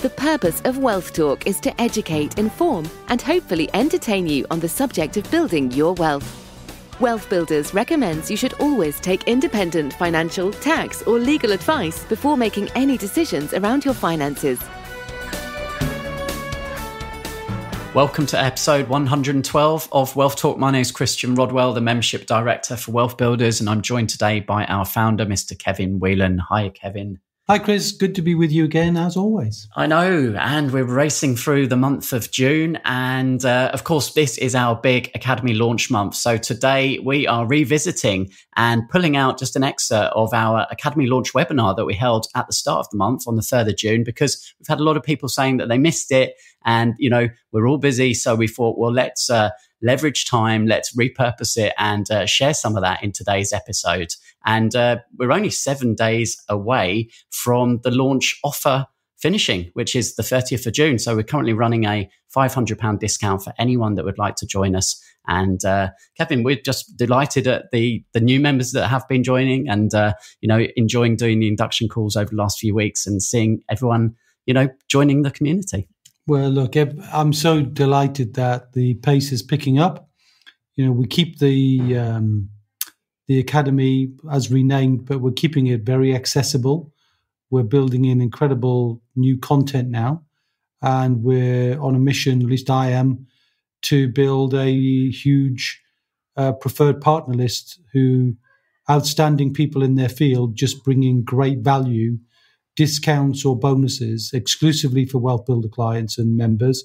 The purpose of Wealth Talk is to educate, inform, and hopefully entertain you on the subject of building your wealth. Wealth Builders recommends you should always take independent financial, tax, or legal advice before making any decisions around your finances. Welcome to episode 112 of Wealth Talk. My name is Christian Rodwell, the membership director for Wealth Builders, and I'm joined today by our founder, Mr. Kevin Whelan. Hi, Kevin. Hi, Chris. Good to be with you again, as always. I know. And we're racing through the month of June. And uh, of course, this is our big Academy launch month. So today we are revisiting and pulling out just an excerpt of our Academy launch webinar that we held at the start of the month on the 3rd of June, because we've had a lot of people saying that they missed it. And, you know, we're all busy. So we thought, well, let's uh, leverage time, let's repurpose it and uh, share some of that in today's episode. And uh, we're only seven days away from the launch offer finishing, which is the 30th of June. So we're currently running a £500 discount for anyone that would like to join us. And uh, Kevin, we're just delighted at the the new members that have been joining, and uh, you know, enjoying doing the induction calls over the last few weeks and seeing everyone, you know, joining the community. Well, look, I'm so delighted that the pace is picking up. You know, we keep the um, the academy as renamed, but we're keeping it very accessible. We're building in incredible new content now, and we're on a mission. At least I am to build a huge uh, preferred partner list who outstanding people in their field, just bringing great value discounts or bonuses exclusively for Wealth Builder clients and members.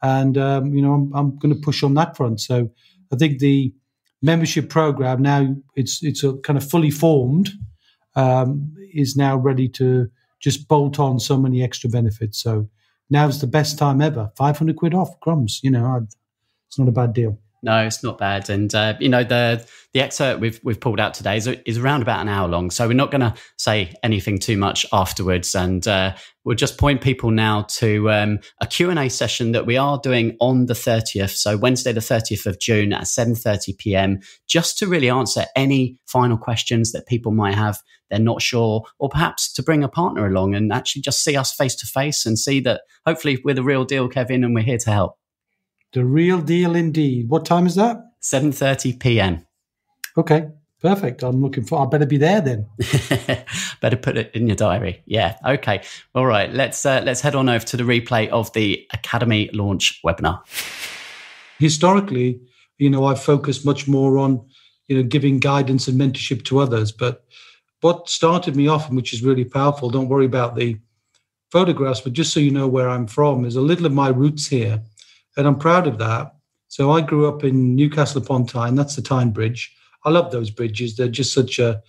And, um, you know, I'm, I'm going to push on that front. So I think the membership program now it's, it's a kind of fully formed, um, is now ready to just bolt on so many extra benefits. So now's the best time ever. 500 quid off crumbs, you know, I'd, it's not a bad deal. No, it's not bad. And uh, you know the the excerpt we've we've pulled out today is, is around about an hour long, so we're not going to say anything too much afterwards. And uh, we'll just point people now to um, a Q and A session that we are doing on the thirtieth, so Wednesday the thirtieth of June at seven thirty p.m. Just to really answer any final questions that people might have. They're not sure, or perhaps to bring a partner along and actually just see us face to face and see that hopefully we're the real deal, Kevin, and we're here to help. The real deal indeed. What time is that? 7:30 p.m. Okay, perfect. I'm looking for I better be there then. better put it in your diary. Yeah. Okay. All right. Let's uh, let's head on over to the replay of the Academy launch webinar. Historically, you know, I've focused much more on, you know, giving guidance and mentorship to others, but what started me off and which is really powerful, don't worry about the photographs, but just so you know where I'm from, is a little of my roots here and I'm proud of that. So I grew up in Newcastle upon Tyne. That's the Tyne Bridge. I love those bridges. They're just such a,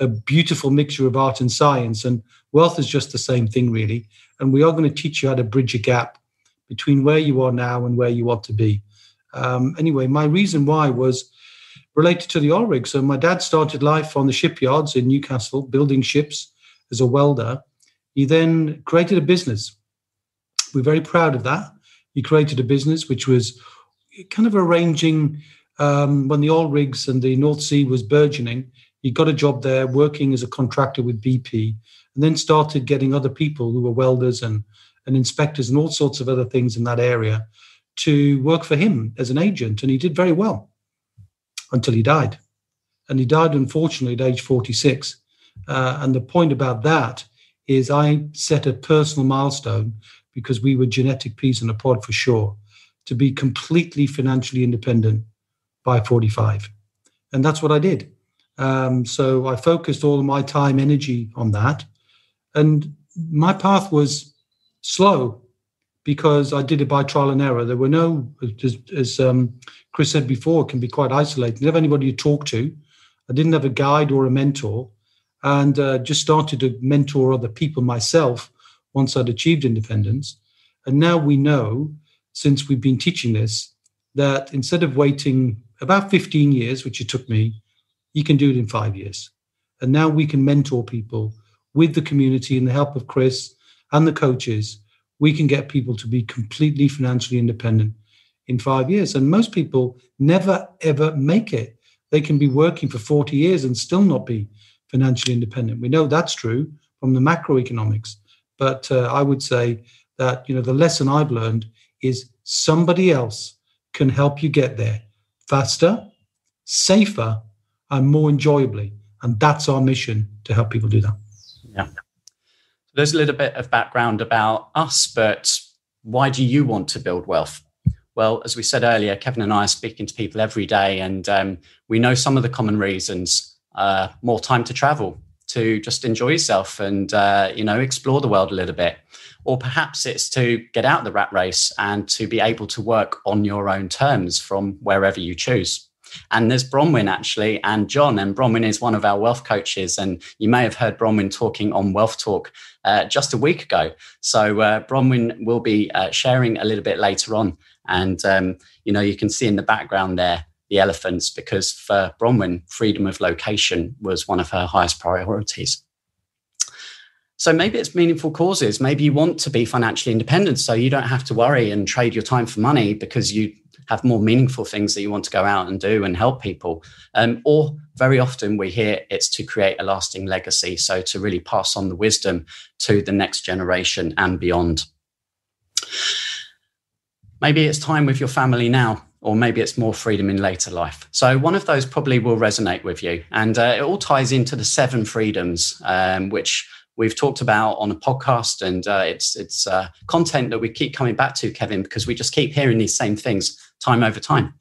a beautiful mixture of art and science. And wealth is just the same thing, really. And we are going to teach you how to bridge a gap between where you are now and where you want to be. Um, anyway, my reason why was related to the oil rig. So my dad started life on the shipyards in Newcastle, building ships as a welder. He then created a business. We're very proud of that. He created a business which was kind of arranging um, when the oil rigs and the North Sea was burgeoning. He got a job there working as a contractor with BP and then started getting other people who were welders and, and inspectors and all sorts of other things in that area to work for him as an agent. And he did very well until he died. And he died, unfortunately, at age 46. Uh, and the point about that is I set a personal milestone because we were genetic peas in a pod for sure, to be completely financially independent by 45. And that's what I did. Um, so I focused all my time, energy on that. And my path was slow because I did it by trial and error. There were no, as, as um, Chris said before, can be quite isolated. Didn't have anybody to talk to. I didn't have a guide or a mentor, and uh, just started to mentor other people myself once I'd achieved independence. And now we know, since we've been teaching this, that instead of waiting about 15 years, which it took me, you can do it in five years. And now we can mentor people with the community and the help of Chris and the coaches. We can get people to be completely financially independent in five years. And most people never, ever make it. They can be working for 40 years and still not be financially independent. We know that's true from the macroeconomics. But uh, I would say that you know the lesson I've learned is somebody else can help you get there faster, safer, and more enjoyably. And that's our mission to help people do that. Yeah. There's a little bit of background about us, but why do you want to build wealth? Well, as we said earlier, Kevin and I are speaking to people every day, and um, we know some of the common reasons: uh, more time to travel, to just enjoy yourself, and uh, you know explore the world a little bit, or perhaps it's to get out the rat race and to be able to work on your own terms from wherever you choose. And there's Bronwyn actually, and John. And Bronwyn is one of our wealth coaches. And you may have heard Bronwyn talking on Wealth Talk uh, just a week ago. So uh, Bronwyn will be uh, sharing a little bit later on. And, um, you know, you can see in the background there the elephants because for Bronwyn, freedom of location was one of her highest priorities. So maybe it's meaningful causes. Maybe you want to be financially independent so you don't have to worry and trade your time for money because you have more meaningful things that you want to go out and do and help people. Um, or very often we hear it's to create a lasting legacy. So to really pass on the wisdom to the next generation and beyond. Maybe it's time with your family now, or maybe it's more freedom in later life. So one of those probably will resonate with you. And uh, it all ties into the seven freedoms, um, which we've talked about on a podcast, and uh, it's it's uh, content that we keep coming back to, Kevin, because we just keep hearing these same things time over time.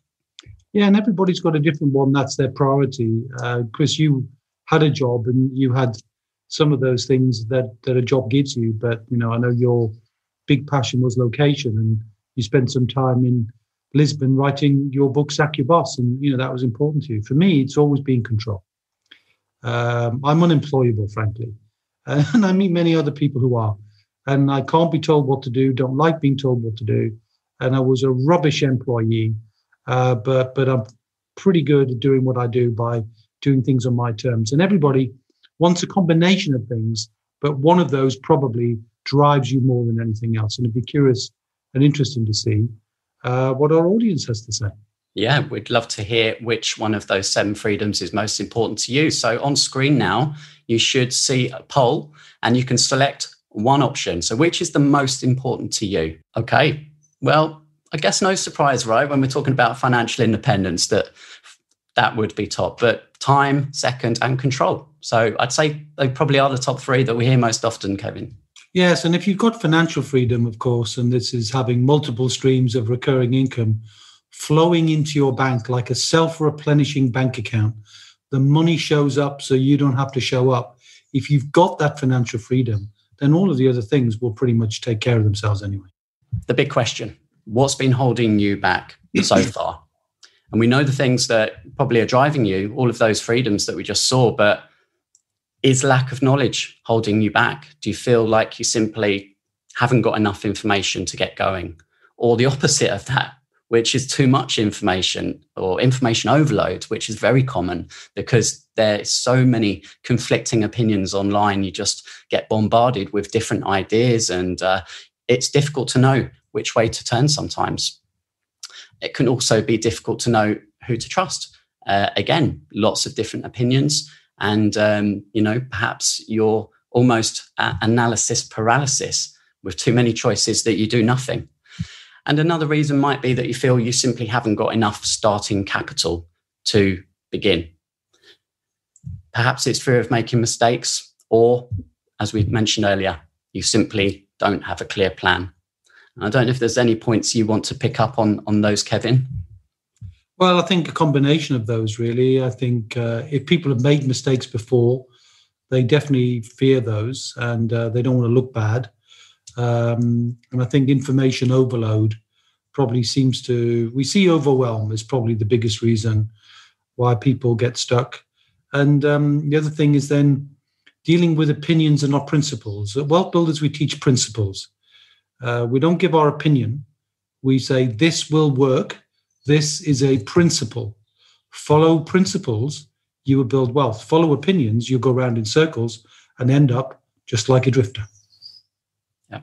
Yeah, and everybody's got a different one. That's their priority. Uh, Chris, you had a job, and you had some of those things that that a job gives you. But you know, I know your big passion was location, and you spent some time in Lisbon writing your book "Sack Your Boss," and you know that was important to you. For me, it's always been control. Um, I'm unemployable, frankly. and I meet many other people who are. And I can't be told what to do, don't like being told what to do. And I was a rubbish employee, uh, but but I'm pretty good at doing what I do by doing things on my terms. And everybody wants a combination of things, but one of those probably drives you more than anything else. And it'd be curious and interesting to see uh, what our audience has to say. Yeah, we'd love to hear which one of those seven freedoms is most important to you. So on screen now, you should see a poll and you can select one option. So, which is the most important to you? Okay. Well, I guess no surprise, right? When we're talking about financial independence, that that would be top. But time, second, and control. So, I'd say they probably are the top three that we hear most often, Kevin. Yes. And if you've got financial freedom, of course, and this is having multiple streams of recurring income flowing into your bank like a self replenishing bank account the money shows up so you don't have to show up. If you've got that financial freedom, then all of the other things will pretty much take care of themselves anyway. The big question what's been holding you back so far? And we know the things that probably are driving you, all of those freedoms that we just saw, but is lack of knowledge holding you back? Do you feel like you simply haven't got enough information to get going? Or the opposite of that, which is too much information or information overload, which is very common because there's so many conflicting opinions online. You just get bombarded with different ideas, and uh, it's difficult to know which way to turn sometimes. It can also be difficult to know who to trust. Uh, again, lots of different opinions, and um, you know, perhaps you're almost analysis paralysis with too many choices that you do nothing. And another reason might be that you feel you simply haven't got enough starting capital to begin. Perhaps it's fear of making mistakes, or as we mentioned earlier, you simply don't have a clear plan. I don't know if there's any points you want to pick up on on those, Kevin. Well, I think a combination of those, really. I think uh, if people have made mistakes before, they definitely fear those and uh, they don't want to look bad. Um, and I think information overload probably seems to, we see overwhelm is probably the biggest reason why people get stuck. And um, the other thing is then dealing with opinions and not principles. At Wealth Builders, we teach principles. Uh, we don't give our opinion. We say, this will work. This is a principle. Follow principles, you will build wealth. Follow opinions, you'll go around in circles and end up just like a drifter. Yeah.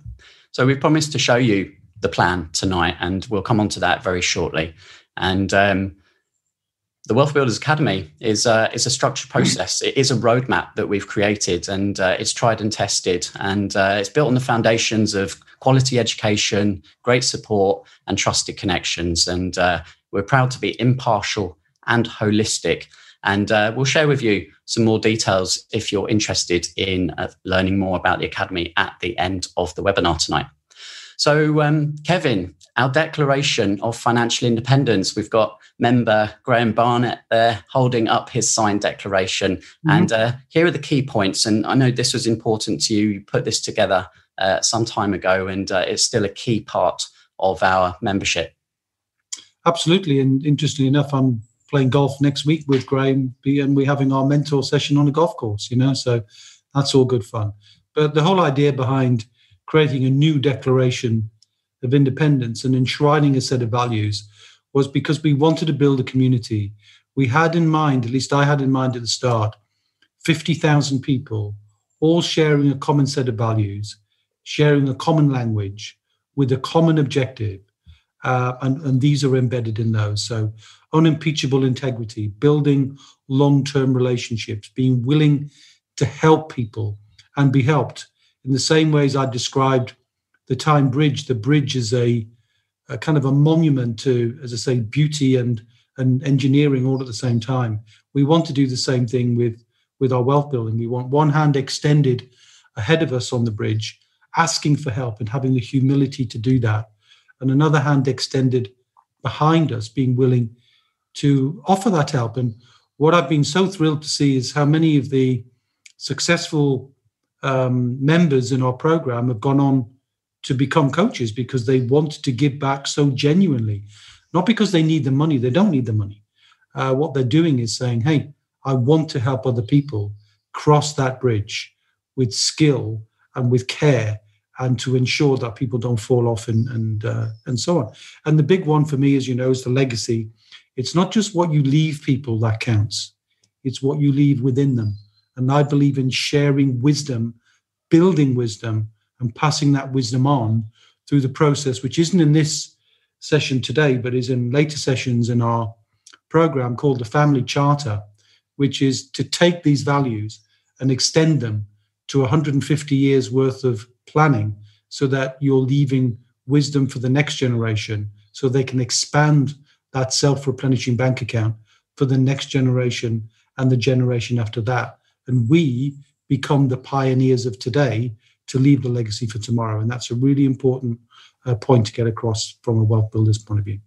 So we've promised to show you the plan tonight, and we'll come on to that very shortly. And um, the Wealth Builders Academy is a, is a structured process. It is a roadmap that we've created and uh, it's tried and tested. And uh, it's built on the foundations of quality education, great support, and trusted connections. And uh, we're proud to be impartial and holistic. And uh, we'll share with you some more details if you're interested in uh, learning more about the Academy at the end of the webinar tonight. So, um, Kevin, our declaration of financial independence, we've got member Graham Barnett there holding up his signed declaration. Mm-hmm. And uh, here are the key points. And I know this was important to you. You put this together uh, some time ago, and uh, it's still a key part of our membership. Absolutely. And interestingly enough, I'm playing golf next week with Graham, and we're having our mentor session on a golf course, you know, so that's all good fun. But the whole idea behind creating a new declaration of independence and enshrining a set of values was because we wanted to build a community. We had in mind, at least I had in mind at the start, 50,000 people all sharing a common set of values, sharing a common language with a common objective. Uh, and, and these are embedded in those. So, unimpeachable integrity, building long term relationships, being willing to help people and be helped in the same ways I described the Tyne Bridge. The bridge is a, a, kind of a monument to, as I say, beauty and and engineering all at the same time. We want to do the same thing with with our wealth building. We want one hand extended ahead of us on the bridge, asking for help and having the humility to do that, and another hand extended behind us, being willing to offer that help. And what I've been so thrilled to see is how many of the successful um, members in our program have gone on to become coaches because they want to give back so genuinely, not because they need the money. They don't need the money. Uh, what they're doing is saying, "Hey, I want to help other people cross that bridge with skill and with care." And to ensure that people don't fall off and and uh, and so on. And the big one for me, as you know, is the legacy. It's not just what you leave people that counts; it's what you leave within them. And I believe in sharing wisdom, building wisdom, and passing that wisdom on through the process, which isn't in this session today, but is in later sessions in our program called the Family Charter, which is to take these values and extend them to 150 years worth of planning so that you're leaving wisdom for the next generation so they can expand that self replenishing bank account for the next generation and the generation after that. And we become the pioneers of today to leave the legacy for tomorrow. And that's a really important uh, point to get across from a wealth builder's point of view.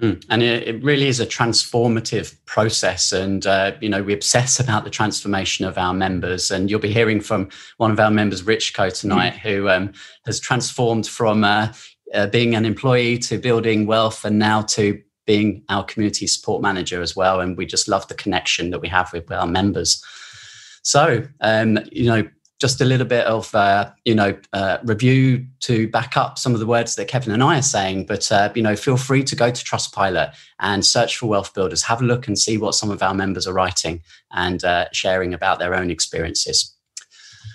Mm. And it, it, really is a transformative process. And, uh, you know, we obsess about the transformation of our members. And you'll be hearing from one of our members, Richiko, tonight, mm. who um, has transformed from uh, uh, being an employee to building wealth and now to being our community support manager as well. And we just love the connection that we have with our members. So, um, you know, just a little bit of uh, you know uh, review to back up some of the words that Kevin and I are saying. But uh, you know, feel free to go to Trustpilot and search for Wealth Builders. Have a look and see what some of our members are writing and uh, sharing about their own experiences.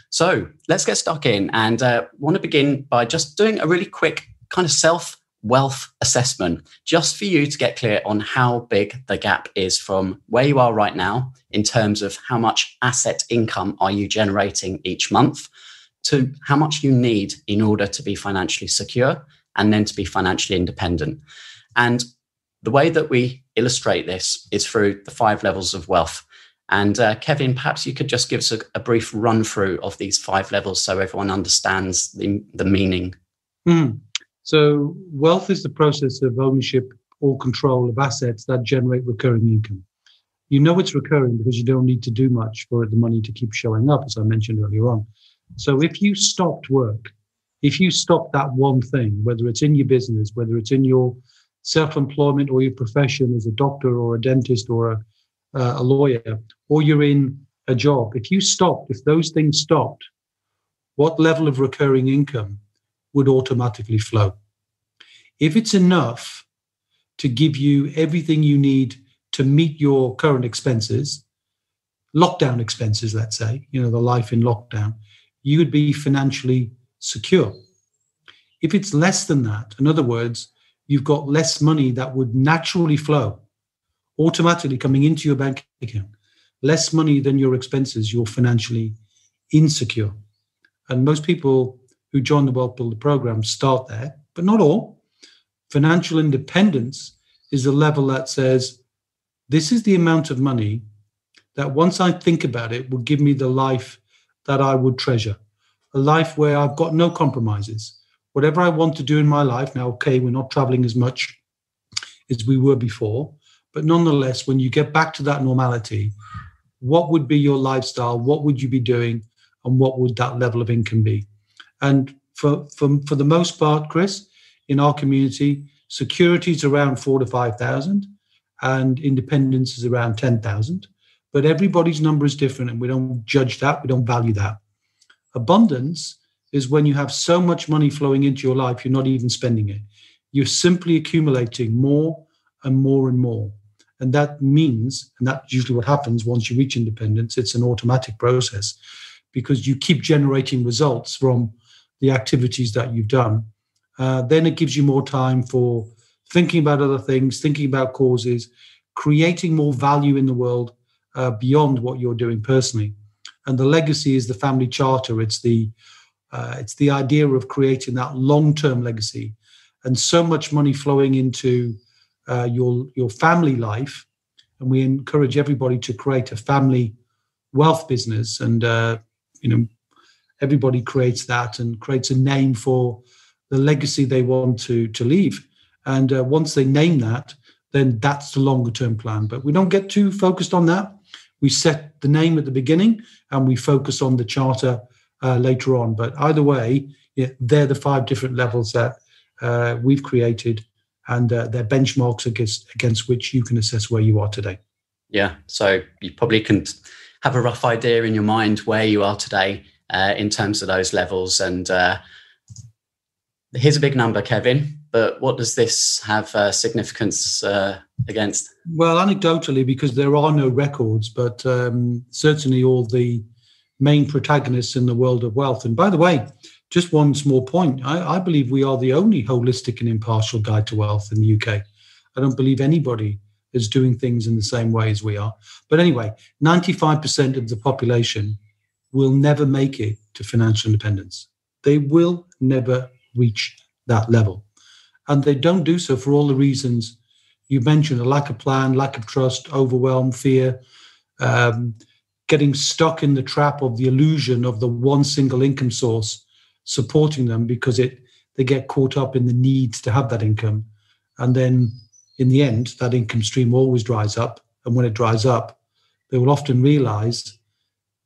So let's get stuck in, and uh, want to begin by just doing a really quick kind of self wealth assessment just for you to get clear on how big the gap is from where you are right now in terms of how much asset income are you generating each month to how much you need in order to be financially secure and then to be financially independent. And the way that we illustrate this is through the five levels of wealth. And uh, Kevin, perhaps you could just give us a, a, brief run through of these five levels so everyone understands the, the meaning. Mm. So, wealth is the process of ownership or control of assets that generate recurring income. You know it's recurring because you don't need to do much for the money to keep showing up, as I mentioned earlier on. So, if you stopped work, if you stopped that one thing, whether it's in your business, whether it's in your self employment or your profession as a doctor or a dentist or a, uh, a lawyer, or you're in a job, if you stopped, if those things stopped, what level of recurring income would automatically flow. If it's enough to give you everything you need to meet your current expenses, lockdown expenses, let's say, you know, the life in lockdown, you would be financially secure. If it's less than that, in other words, you've got less money that would naturally flow automatically coming into your bank account, less money than your expenses, you're financially insecure. And most people who join the Wealth Builder program start there, but not all. Financial independence is a level that says, this is the amount of money that once I think about it will give me the life that I would treasure, a life where I've got no compromises. Whatever I want to do in my life, now, okay, we're not traveling as much as we were before, but nonetheless, when you get back to that normality, what would be your lifestyle? What would you be doing? And what would that level of income be? And for, for, for the most part, Chris, in our community, security is around four to 5,000 and independence is around 10,000. But everybody's number is different and we don't judge that, we don't value that. Abundance is when you have so much money flowing into your life, you're not even spending it. You're simply accumulating more and more and more. And that means, and that's usually what happens once you reach independence, it's an automatic process because you keep generating results from the activities that you've done. Uh, then it gives you more time for thinking about other things, thinking about causes, creating more value in the world uh, beyond what you're doing personally. And the legacy is the family charter. It's the uh, it's the idea of creating that long-term legacy, and so much money flowing into uh, your your family life. And we encourage everybody to create a family wealth business, and uh, you know everybody creates that and creates a name for the legacy they want to to leave. And uh, once they name that, then that's the longer term plan. But we don't get too focused on that. We set the name at the beginning and we focus on the charter uh, later on. But either way, yeah, they're the five different levels that uh, we've created and uh, they're benchmarks against, against which you can assess where you are today. Yeah. So you probably can have a rough idea in your mind where you are today uh, in terms of those levels. And uh, here's a big number, Kevin but what does this have uh, significance uh, against? Well, anecdotally, because there are no records, but um, certainly all the main protagonists in the world of wealth. And by the way, just one small point I, I believe we are the only holistic and impartial guide to wealth in the UK. I don't believe anybody is doing things in the same way as we are. But anyway, 95% of the population will never make it to financial independence. They will never reach that level. And they don't do so for all the reasons you mentioned a lack of plan, lack of trust, overwhelm, fear, um, getting stuck in the trap of the illusion of the one single income source supporting them because it they get caught up in the need to have that income. And then in the end, that income stream always dries up. And when it dries up, they will often realize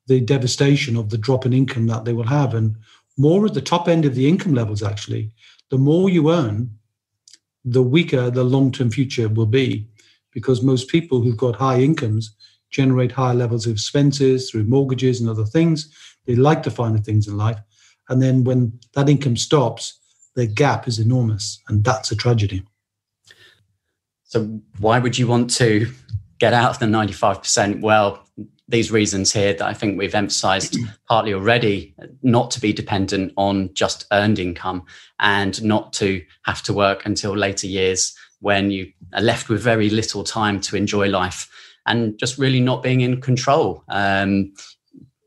the devastation of the drop in income that they will have. And more at the top end of the income levels, actually, the more you earn, the weaker the long term future will be because most people who've got high incomes generate higher levels of expenses through mortgages and other things. They like to find the things in life. And then when that income stops, the gap is enormous. And that's a tragedy. So, why would you want to get out of the 95%? Well, these reasons here that I think we've emphasized partly already, not to be dependent on just earned income and not to have to work until later years when you are left with very little time to enjoy life and just really not being in control. Um,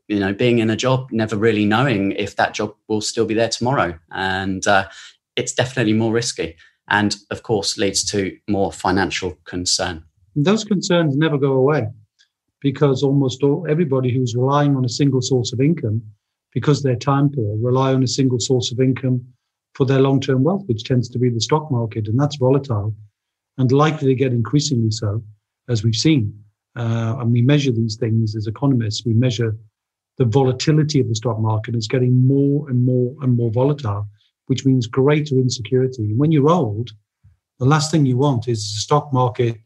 you know, being in a job, never really knowing if that job will still be there tomorrow. And uh, it's definitely more risky. And of course, leads to more financial concern. Those concerns never go away because almost all, everybody who's relying on a single source of income, because they're time poor, rely on a single source of income for their long term wealth, which tends to be the stock market. And that's volatile and likely to get increasingly so, as we've seen. Uh, and we measure these things as economists. We measure the volatility of the stock market. It's getting more and more and more volatile, which means greater insecurity. And when you're old, the last thing you want is stock market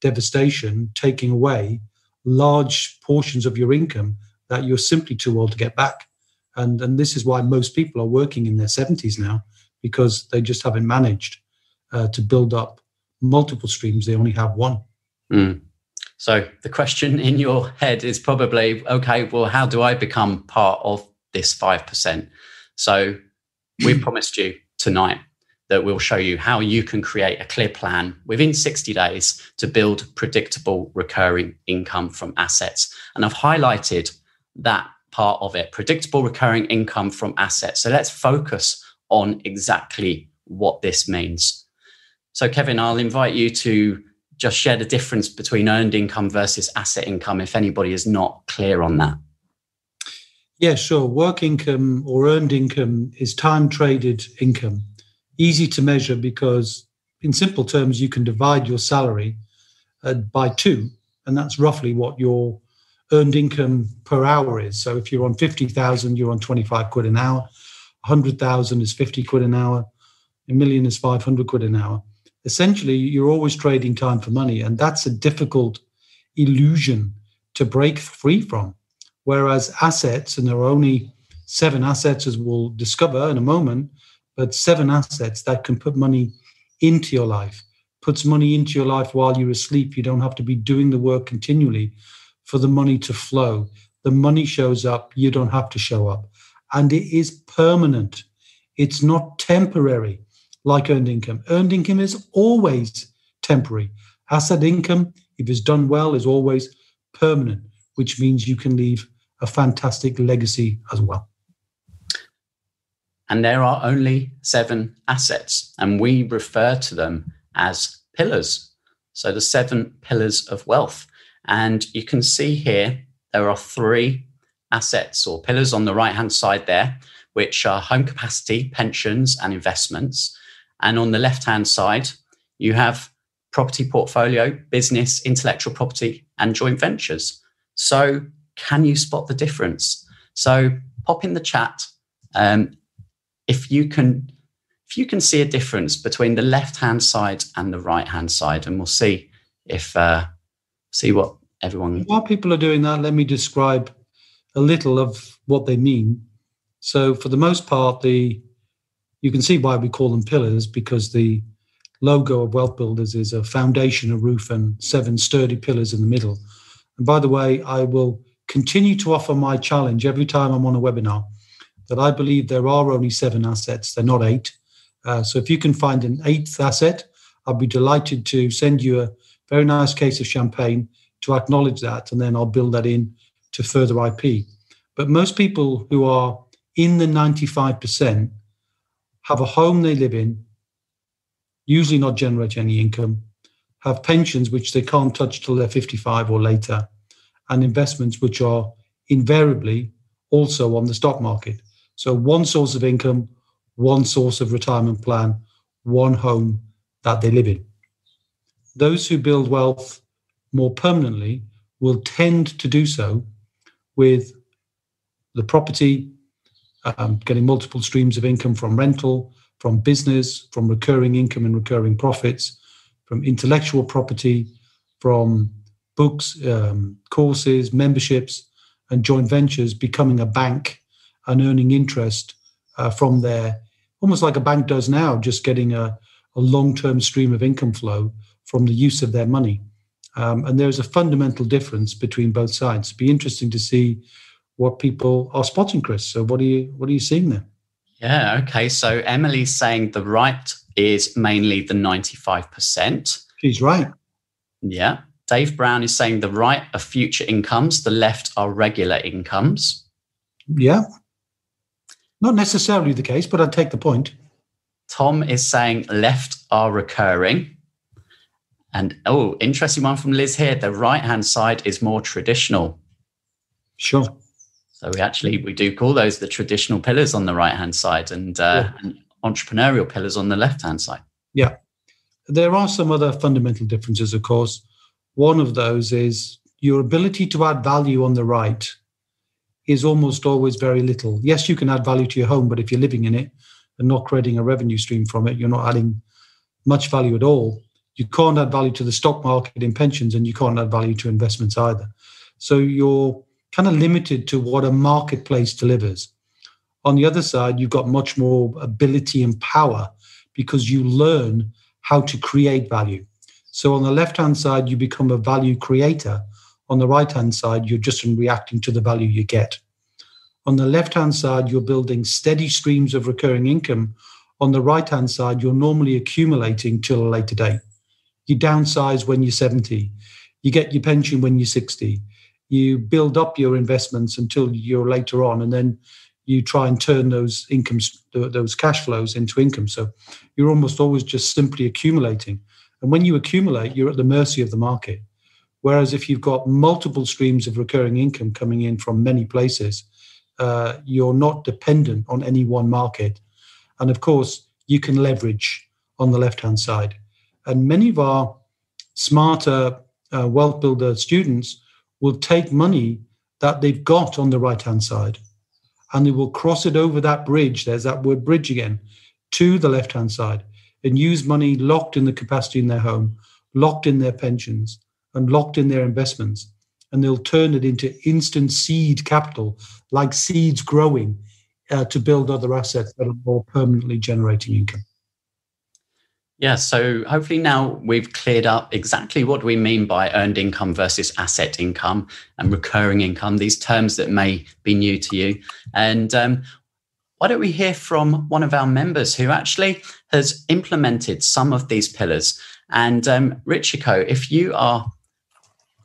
devastation taking away large portions of your income that you're simply too old to get back. And, and this is why most people are working in their 70s now, because they just haven't managed uh, to build up multiple streams. They only have one. Mm. So the question in your head is probably okay, well, how do I become part of this 5%? So we promised you tonight that will show you how you can create a clear plan within 60 days to build predictable recurring income from assets. And I've highlighted that part of it predictable recurring income from assets. So let's focus on exactly what this means. So, Kevin, I'll invite you to just share the difference between earned income versus asset income if anybody is not clear on that. Yeah, sure. Work income or earned income is time traded income. Easy to measure because, in simple terms, you can divide your salary uh, by two, and that's roughly what your earned income per hour is. So if you're on 50,000, you're on 25 quid an hour. 100,000 is 50 quid an hour. A million is 500 quid an hour essentially you're always trading time for money and that's a difficult illusion to break free from whereas assets and there are only seven assets as we'll discover in a moment but seven assets that can put money into your life puts money into your life while you're asleep you don't have to be doing the work continually for the money to flow the money shows up you don't have to show up and it is permanent it's not temporary like earned income. Earned income is always temporary. Asset income, if it's done well, is always permanent, which means you can leave a fantastic legacy as well. And there are only seven assets, and we refer to them as pillars. So the seven pillars of wealth. And you can see here there are three assets or pillars on the right hand side there, which are home capacity, pensions, and investments. And on the left hand side, you have property portfolio, business, intellectual property, and joint ventures. So, can you spot the difference? So, pop in the chat um, if you can. If you can see a difference between the left hand side and the right hand side, and we'll see if uh, see what everyone. While people are doing that, let me describe a little of what they mean. So, for the most part, the you can see why we call them pillars because the logo of Wealth Builders is a foundation, a roof, and seven sturdy pillars in the middle. And by the way, I will continue to offer my challenge every time I'm on a webinar that I believe there are only seven assets, they're not eight. Uh, so if you can find an eighth asset, I'll be delighted to send you a very nice case of champagne to acknowledge that, and then I'll build that in to further IP. But most people who are in the 95% have a home they live in, usually not generate any income, have pensions which they can't touch till they're 55 or later, and investments which are invariably also on the stock market. So, one source of income, one source of retirement plan, one home that they live in. Those who build wealth more permanently will tend to do so with the property um, getting multiple streams of income from rental, from business, from recurring income and recurring profits, from intellectual property, from books, um, courses, memberships, and joint ventures, becoming a bank and earning interest uh, from there, almost like a bank does now, just getting a, a long term stream of income flow from the use of their money. Um, and there's a fundamental difference between both sides. It'd be interesting to see what people are spotting, Chris. So what are you what are you seeing there? Yeah, okay. So Emily's saying the right is mainly the 95%. She's right. Yeah. Dave Brown is saying the right are future incomes, the left are regular incomes. Yeah. Not necessarily the case, but I'd take the point. Tom is saying left are recurring. And oh, interesting one from Liz here. The right hand side is more traditional. Sure. So we actually we do call those the traditional pillars on the right hand side and, uh, yeah. and entrepreneurial pillars on the left hand side. Yeah, there are some other fundamental differences. Of course, one of those is your ability to add value on the right is almost always very little. Yes, you can add value to your home, but if you're living in it and not creating a revenue stream from it, you're not adding much value at all. You can't add value to the stock market in pensions, and you can't add value to investments either. So you're kind of limited to what a marketplace delivers. On the other side, you've got much more ability and power because you learn how to create value. So on the left hand side, you become a value creator. On the right hand side, you're just reacting to the value you get. On the left hand side, you're building steady streams of recurring income. on the right hand side, you're normally accumulating till a later date. You downsize when you're 70, you get your pension when you're 60, you build up your investments until you're later on, and then you try and turn those incomes, those cash flows into income. So you're almost always just simply accumulating. And when you accumulate, you're at the mercy of the market. Whereas if you've got multiple streams of recurring income coming in from many places, uh, you're not dependent on any one market. And of course, you can leverage on the left hand side. And many of our smarter uh, wealth builder students will take money that they've got on the right hand side and they will cross it over that bridge. There's that word bridge again to the left hand side and use money locked in the capacity in their home, locked in their pensions, and locked in their investments. And they'll turn it into instant seed capital, like seeds growing uh, to build other assets that are more permanently generating income. Yeah, so hopefully now we've cleared up exactly what we mean by earned income versus asset income and recurring income, these terms that may be new to you. And um, why don't we hear from one of our members who actually has implemented some of these pillars? And um, Richiko, if you are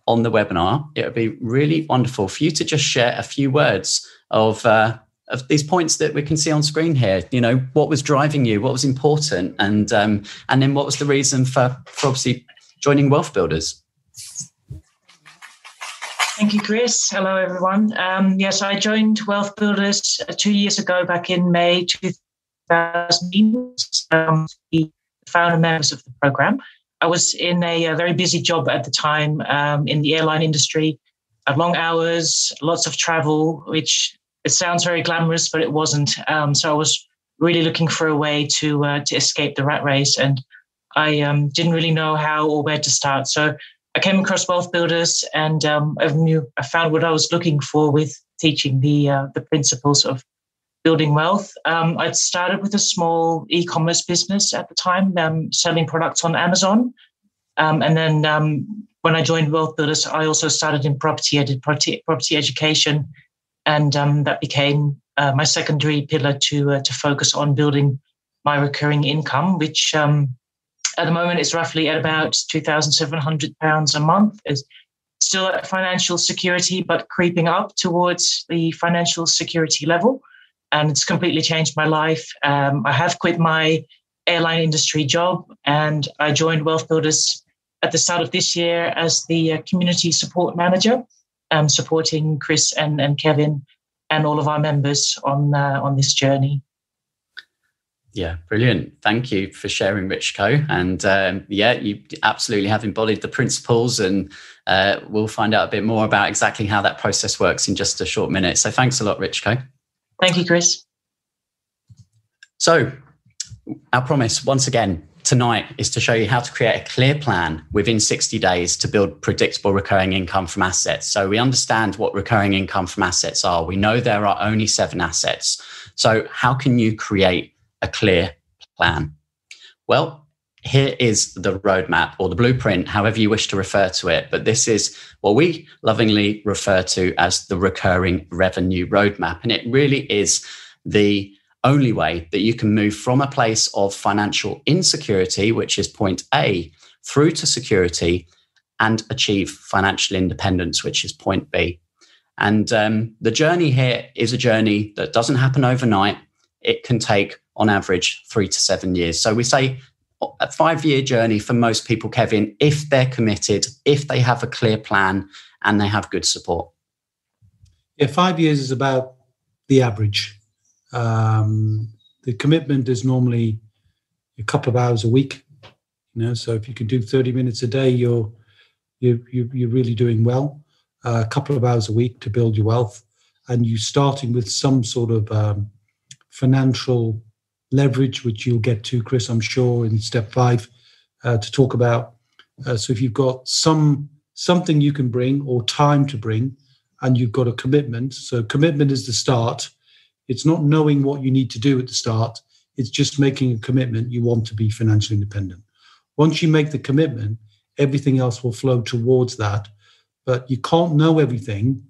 on the webinar, it would be really wonderful for you to just share a few words of uh, of these points that we can see on screen here. You know, what was driving you, what was important, and um, and then what was the reason for, for obviously joining Wealth Builders. Thank you, Chris. Hello, everyone. Um, yes, I joined Wealth Builders uh, two years ago, back in May 2000. Um, the founder members of the program. I was in a, a very busy job at the time um, in the airline industry, long hours, lots of travel, which it sounds very glamorous, but it wasn't. Um, so I was really looking for a way to uh, to escape the rat race, and I um, didn't really know how or where to start. So I came across Wealth Builders, and um, I knew I found what I was looking for with teaching the uh, the principles of building wealth. Um, I'd started with a small e-commerce business at the time, um, selling products on Amazon, um, and then when I joined Wealth Builders, I also started in property. I did property, property education and um, that became uh, my secondary pillar to uh, to focus on building my recurring income, which um, at the moment is roughly at about two thousand seven hundred pounds a month. Is still at financial security, but creeping up towards the financial security level, and it's completely changed my life. Um, I have quit my airline industry job, and I joined Wealth Builders at the start of this year as the uh, community support manager um, supporting Chris and, and Kevin and all of our members on uh, on this journey. Yeah, brilliant. Thank you for sharing, Richiko. And um, yeah, you absolutely have embodied the principles, and uh, we'll find out a bit more about exactly how that process works in just a short minute. So thanks a lot, Richiko. Thank you, Chris. So, our promise once again tonight is to show you how to create a clear plan within 60 days to build predictable recurring income from assets. So we understand what recurring income from assets are. We know there are only seven assets. So how can you create a clear plan? Well, here is the roadmap or the blueprint, however you wish to refer to it. But this is what we lovingly refer to as the recurring revenue roadmap. And it really is the only way that you can move from a place of financial insecurity, which is point A, through to security and achieve financial independence, which is point B. And um, the journey here is a journey that doesn't happen overnight. It can take, on average, three to seven years. So we say a five year journey for most people, Kevin, if they're committed, if they have a clear plan and they have good support. Yeah, five years is about the average. Um, the commitment is normally a couple of hours a week. You know, so if you can do 30 minutes a day, you're you, you you're really doing well. Uh, a couple of hours a week to build your wealth, and you starting with some sort of um, financial leverage, which you'll get to, Chris, I'm sure, in step five uh, to talk about. Uh, so if you've got some something you can bring or time to bring, and you've got a commitment. So commitment is the start it's not knowing what you need to do at the start. It's just making a commitment you want to be financially independent. Once you make the commitment, everything else will flow towards that. But you can't know everything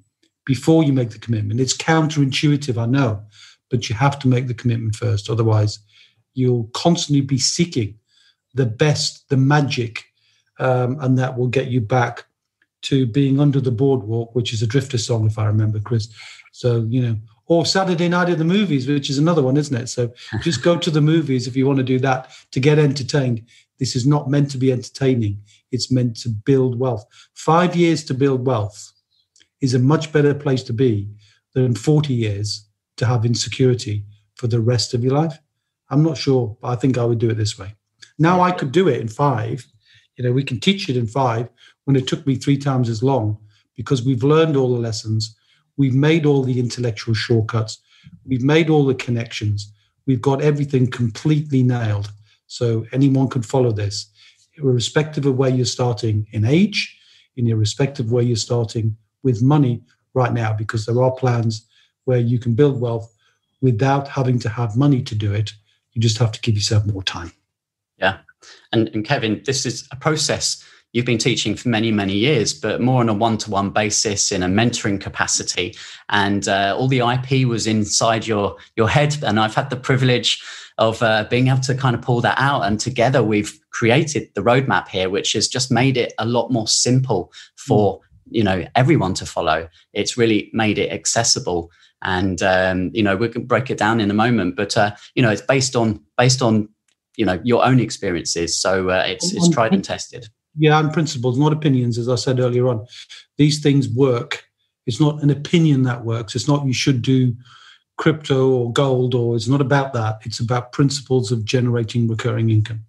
before you make the commitment. It's counterintuitive, I know, but you have to make the commitment first. Otherwise, you'll constantly be seeking the best, the magic, um, and that will get you back to being under the boardwalk, which is a drifter song, if I remember, Chris. So, you know, or Saturday night at the movies, which is another one, isn't it? So just go to the movies if you want to do that to get entertained. This is not meant to be entertaining, it's meant to build wealth. Five years to build wealth is a much better place to be than 40 years to have insecurity for the rest of your life. I'm not sure, but I think I would do it this way. Now I could do it in five. You know, we can teach it in five when it took me three times as long because we've learned all the lessons. We've made all the intellectual shortcuts. We've made all the connections. We've got everything completely nailed. So anyone can follow this, irrespective of where you're starting in age, in irrespective of where you're starting with money right now, because there are plans where you can build wealth without having to have money to do it. You just have to give yourself more time. Yeah. And, and Kevin, this is a process you've been teaching for many, many years, but more on a one to one basis in a mentoring capacity. And uh, all the IP was inside your, your head. And I've had the privilege of uh, being able to kind of pull that out. And together we've created the roadmap here, which has just made it a lot more simple for. Mm. You know, everyone to follow. It's really made it accessible and um, you know we can break it down in a moment but uh, you know it's based on based on you know your own experiences. So uh, it's it's tried and tested. Yeah and principles not opinions as i said earlier on. These things work. It's not an opinion that works. It's not you should do crypto or gold or it's not about that. It's about principles of generating recurring income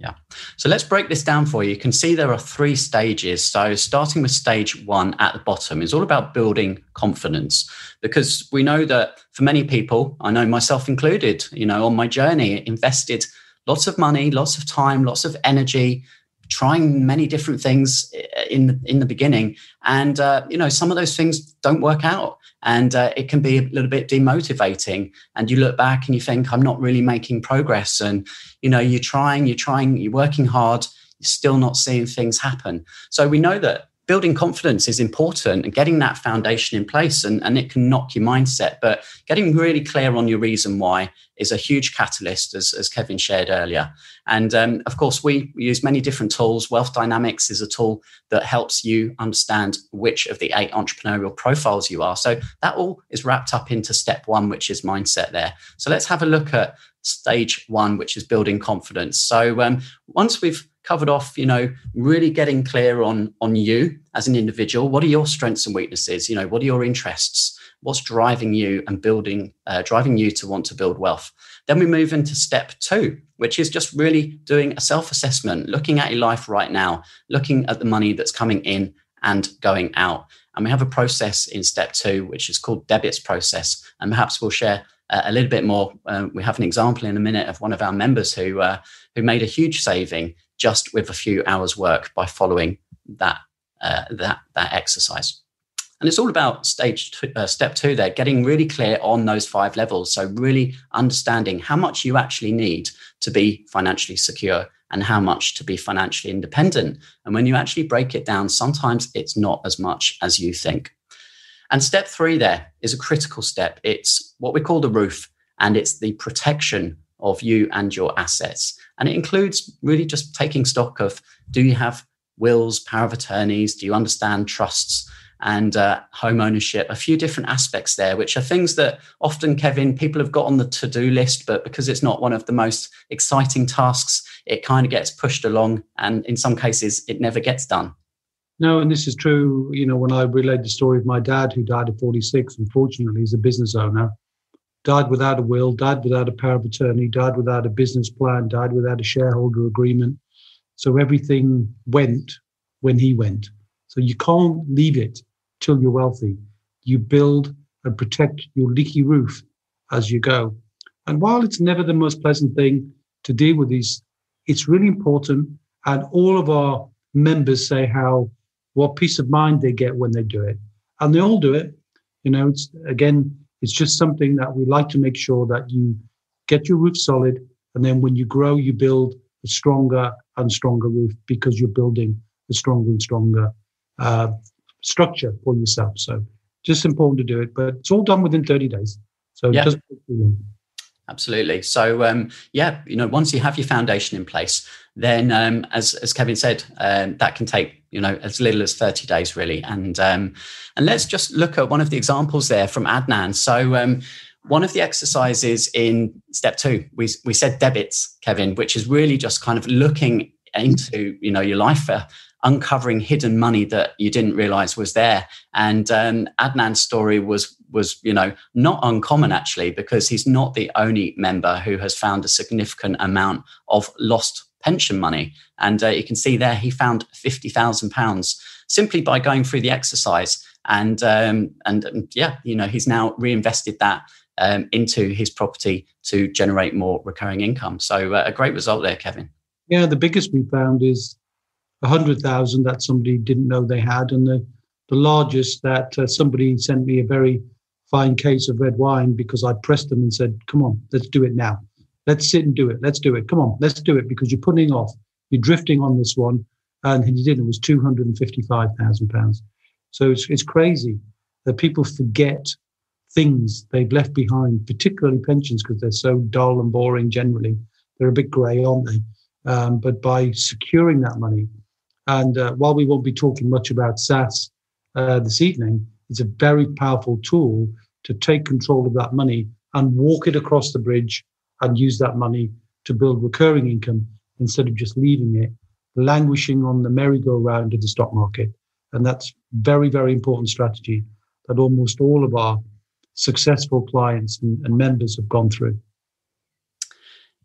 yeah. So let's break this down for you. You can see there are three stages. So starting with stage one at the bottom is all about building confidence because we know that for many people, I know myself included, you know, on my journey, invested lots of money, lots of time, lots of energy, trying many different things in in the beginning, and uh, you know some of those things don't work out, and uh, it can be a little bit demotivating. And you look back and you think, I'm not really making progress, and you know you're trying, you're trying, you're working hard, you're still not seeing things happen. So we know that building confidence is important and getting that foundation in place and, and it can knock your mindset. But getting really clear on your reason why is a huge catalyst as, as kevin shared earlier. And um, of course we use many different tools. Wealth dynamics is a tool that helps you understand which of the eight entrepreneurial profiles you are. So that all is wrapped up into step one which is mindset there. So let's have a look at stage one which is building confidence. So um, once we've covered off you know really getting clear on on you as an individual. What are your strengths and weaknesses? You know what are your interests? What's driving you and building uh, driving you to want to build wealth? Then we move into step two which is just really doing a self-assessment looking at your life right now looking at the money that's coming in and going out. And we have a process in step two which is called debits process. And perhaps we'll share uh, a little bit more. Uh, we have an example in a minute of one of our members who uh, who made a huge saving just with a few hours work by following that uh, that that exercise. And it's all about stage two, uh, step two there, getting really clear on those five levels. So really understanding how much you actually need to be financially secure and how much to be financially independent. And when you actually break it down, sometimes it's not as much as you think. And step three there is a critical step. It's what we call the roof, and it's the protection of you and your assets. And it includes really just taking stock of do you have wills, power of attorneys? Do you understand trusts and uh, home ownership? A few different aspects there, which are things that often, Kevin, people have got on the to do list, but because it's not one of the most exciting tasks, it kind of gets pushed along. And in some cases, it never gets done. No, and this is true. You know, when I relayed the story of my dad, who died at 46, unfortunately, he's a business owner died without a will, died without a power of attorney, died without a business plan, died without a shareholder agreement. So everything went when he went. So you can't leave it till you're wealthy. You build and protect your leaky roof as you go. And while it's never the most pleasant thing to deal with these, it's really important. And all of our members say how what peace of mind they get when they do it. And they all do it. You know, it's again, it's just something that we like to make sure that you get your roof solid. And then when you grow, you build a stronger and stronger roof because you're building a stronger and stronger uh, structure for yourself. So just important to do it, but it's all done within 30 days. So yeah. absolutely. So um, yeah, you know, once you have your foundation in place, then um, as as Kevin said, um, that can take you know as little as thirty days really. And um, and let's just look at one of the examples there from Adnan. So. Um, one of the exercises in step two, we, we said debits, Kevin, which is really just kind of looking into you know your life for uncovering hidden money that you didn't realize was there. And um, Adnan's story was was you know not uncommon actually because he's not the only member who has found a significant amount of lost pension money. And uh, you can see there he found fifty thousand pounds simply by going through the exercise. And um, and, and yeah, you know he's now reinvested that um, into his property to generate more recurring income. So uh, a great result there, Kevin. Yeah, the biggest we found is a hundred thousand that somebody didn't know they had, and the the largest that uh, somebody sent me a very fine case of red wine because I pressed them and said, "Come on, let's do it now. Let's sit and do it. Let's do it. Come on, let's do it because you're putting off. You're drifting on this one." And he did. It was two hundred and fifty-five thousand pounds. So it's it's crazy that people forget things they've left behind, particularly pensions, because they're so dull and boring generally. They're a bit grey, aren't they? Um, but by securing that money, and uh, while we won't be talking much about SSAS uh, this evening, it's a very powerful tool to take control of that money and walk it across the bridge and use that money to build recurring income instead of just leaving it languishing on the merry-go-round of the stock market. And that's very, very important strategy that almost all of our successful clients and, and members have gone through.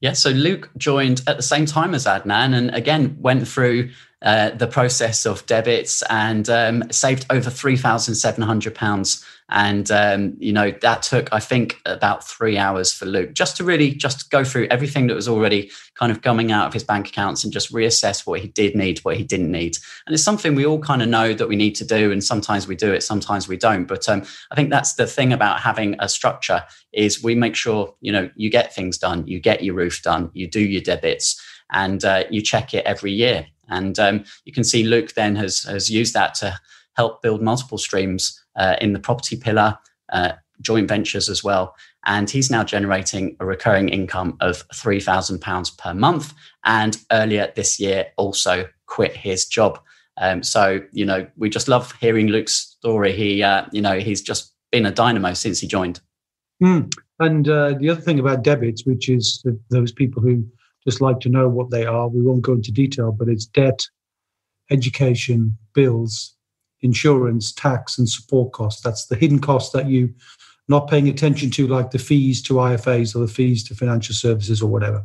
Yeah, so Luke joined at the same time as Adnan and again went through uh, the process of debits and um, saved over £3,700 and um, you know that took i think about three hours for luke just to really just go through everything that was already kind of coming out of his bank accounts and just reassess what he did need what he didn't need. And it's something we all kind of know that we need to do and sometimes we do it sometimes we don't. But um, i think that's the thing about having a structure is we make sure you know you get things done you get your roof done you do your debits and uh, you check it every year. And um, you can see luke then has has used that to help build multiple streams uh, in the property pillar, uh, joint ventures as well. And he's now generating a recurring income of £3,000 per month. And earlier this year, also quit his job. Um, so, you know, we just love hearing Luke's story. He, uh, you know, he's just been a dynamo since he joined. Mm. And uh, the other thing about debits, which is those people who just like to know what they are, we won't go into detail, but it's debt, education, bills, insurance, tax, and support costs. That's the hidden cost that you not paying attention to, like the fees to IFAs or the fees to financial services or whatever.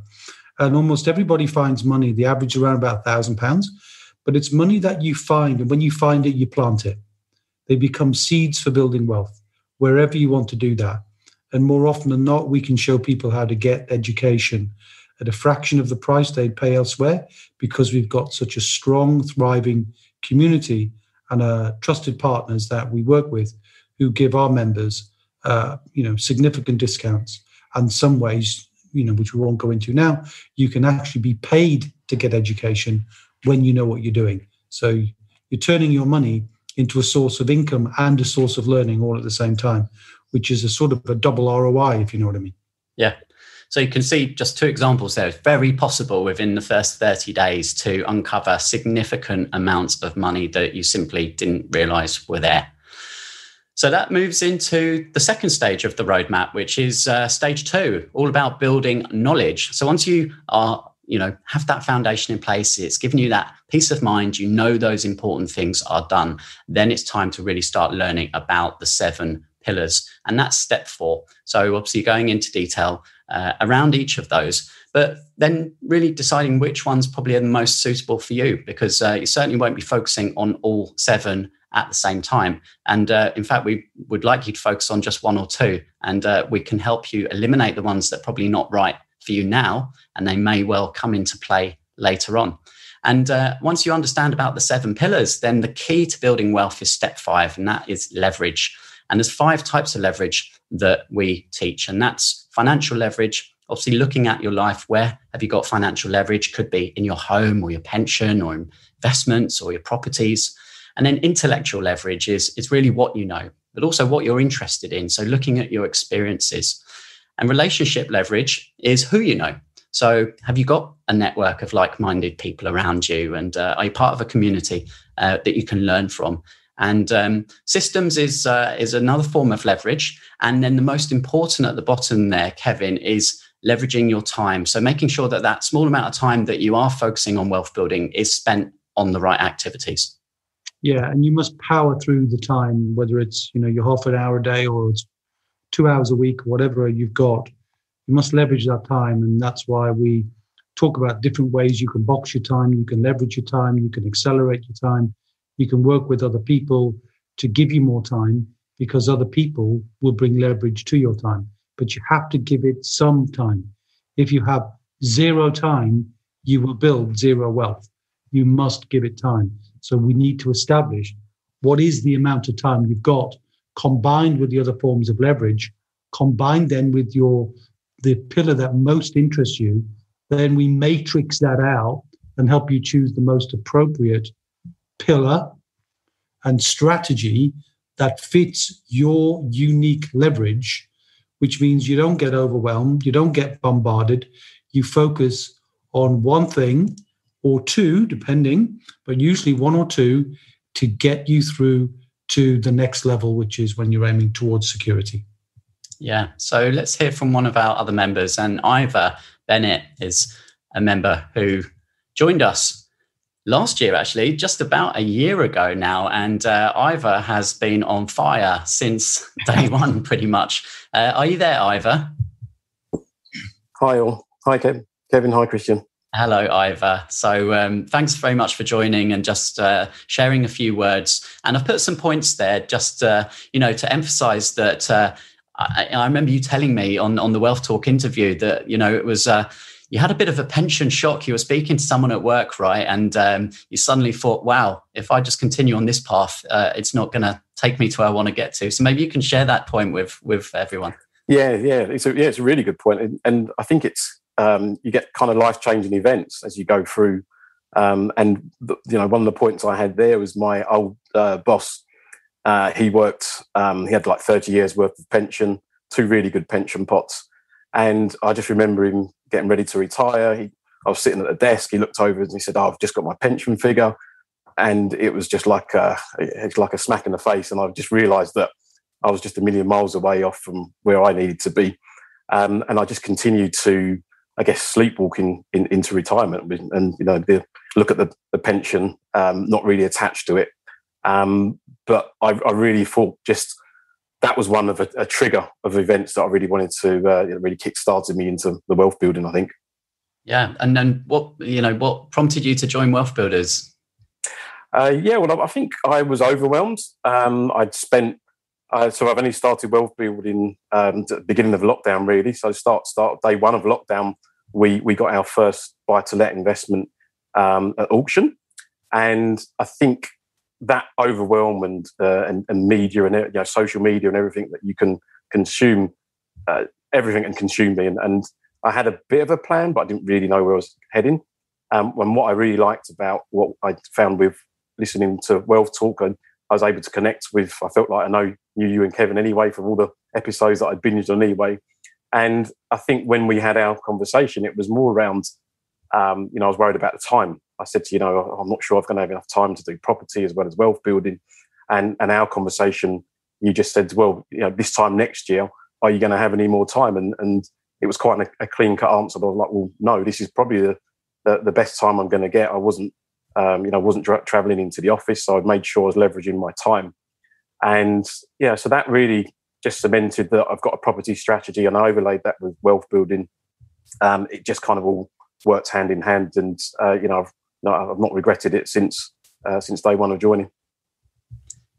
And almost everybody finds money. The average around about thousand pounds, but it's money that you find, and when you find it, you plant it. They become seeds for building wealth wherever you want to do that. And more often than not, we can show people how to get education at a fraction of the price they'd pay elsewhere because we've got such a strong, thriving community and uh, trusted partners that we work with who give our members, uh, you know, significant discounts. And some ways, you know, which we won't go into now, you can actually be paid to get education when you know what you're doing. So you're turning your money into a source of income and a source of learning all at the same time, which is a sort of a double ROI, if you know what I mean. Yeah, so you can see just two examples there. It's very possible within the first 30 days to uncover significant amounts of money that you simply didn't realize were there. So that moves into the second stage of the roadmap, which is uh, stage two, all about building knowledge. So once you are you know have that foundation in place it's given you that peace of mind you know those important things are done then it's time to really start learning about the seven pillars and that's step four so obviously going into detail uh, around each of those. But then really deciding which ones probably are the most suitable for you, because uh, you certainly won't be focusing on all seven at the same time. And uh, in fact, we would like you to focus on just one or two, and uh, we can help you eliminate the ones that are probably not right for you now, and they may well come into play later on. And uh, once you understand about the seven pillars, then the key to building wealth is step five, and that is leverage. And there's five types of leverage that we teach, and that's financial leverage. Obviously, looking at your life, where have you got financial leverage? Could be in your home or your pension or investments or your properties. And then intellectual leverage is, is really what you know, but also what you're interested in. So looking at your experiences. And relationship leverage is who you know. So, have you got a network of like minded people around you? And uh, are you part of a community uh, that you can learn from? And um, systems is, uh, is another form of leverage. And then the most important at the bottom there, Kevin, is leveraging your time. So, making sure that that small amount of time that you are focusing on wealth building is spent on the right activities. Yeah, and you must power through the time, whether it's you know your half an hour a day or it's two hours a week, whatever you've got you must leverage that time. And that's why we talk about different ways you can box your time, you can leverage your time, you can accelerate your time, you can work with other people to give you more time because other people will bring leverage to your time. But you have to give it some time. If you have zero time, you will build zero wealth. You must give it time. So we need to establish what is the amount of time you've got combined with the other forms of leverage, combined then with your the pillar that most interests you, then we matrix that out and help you choose the most appropriate pillar and strategy that fits your unique leverage, which means you don't get overwhelmed, you don't get bombarded, you focus on one thing or two, depending, but usually one or two to get you through to the next level, which is when you're aiming towards security. Yeah. So let's hear from one of our other members. And Ivor Bennett is a member who joined us last year, actually, just about a year ago now. And uh, Ivor has been on fire since day one, pretty much. Uh, are you there, Ivor? Hi, all. Hi, Kevin. Kevin. Hi, Christian. Hello, Ivor. So, um, thanks very much for joining and just uh, sharing a few words. And I've put some points there, just uh, you know, to emphasise that uh, I, I, remember you telling me on on the Wealth Talk interview that you know it was uh, you had a bit of a pension shock. You were speaking to someone at work, right, and um, you suddenly thought, "Wow, if I just continue on this path, uh, it's not going to take me to where I want to get to." So maybe you can share that point with with everyone. Yeah, yeah, it's a, yeah, it's a really good point, and, and I think it's um, you get kind of life changing events as you go through. Um, and the, you know, one of the points I had there was my old uh, boss uh, he worked, um, he had like 30 years worth of pension, two really good pension pots. And I just remember him getting ready to retire. He, I was sitting at the desk. He looked over and he said, oh, I've just got my pension figure. And it was just like a, it's like a smack in the face. And I just realized that I was just a million miles away off from where I needed to be. Um, and I just continued to, I guess, sleepwalking in, into retirement and, you know, the, look at the, the pension, um, not really attached to it. Um, but I, I, really thought just that was one of a, a, trigger of events that I really wanted to uh, really kick started me into the wealth building. I think. Yeah, and then what you know what prompted you to join Wealth Builders? Uh, yeah, well, I think I was overwhelmed. Um, I'd spent uh, so I've only started wealth building um, at the beginning of lockdown, really. So start start day one of lockdown, we we got our first buy to let investment um, at auction, and I think that overwhelm and, uh, and, and media and you know, social media and everything that you can consume uh, everything and consume me and, and, I had a bit of a plan but I didn't really know where I was heading. Um, and what I really liked about what I found with listening to Wealth Talk and I was able to connect with I felt like I know knew you and Kevin anyway from all the episodes that I'd binged on anyway. And I think when we had our conversation it was more around um, you know I was worried about the time I said to you know I'm not sure I'm going to have enough time to do property as well as wealth building, and and our conversation you just said well you know this time next year are you going to have any more time and and it was quite a, a clean cut answer. But I was like well no this is probably the the, the best time I'm going to get. I wasn't um, you know wasn't tra- traveling into the office, so I made sure I was leveraging my time, and yeah so that really just cemented that I've got a property strategy and I overlaid that with wealth building. Um, it just kind of all worked hand in hand, and uh, you know I've no, I've not regretted it since uh, since day one of joining.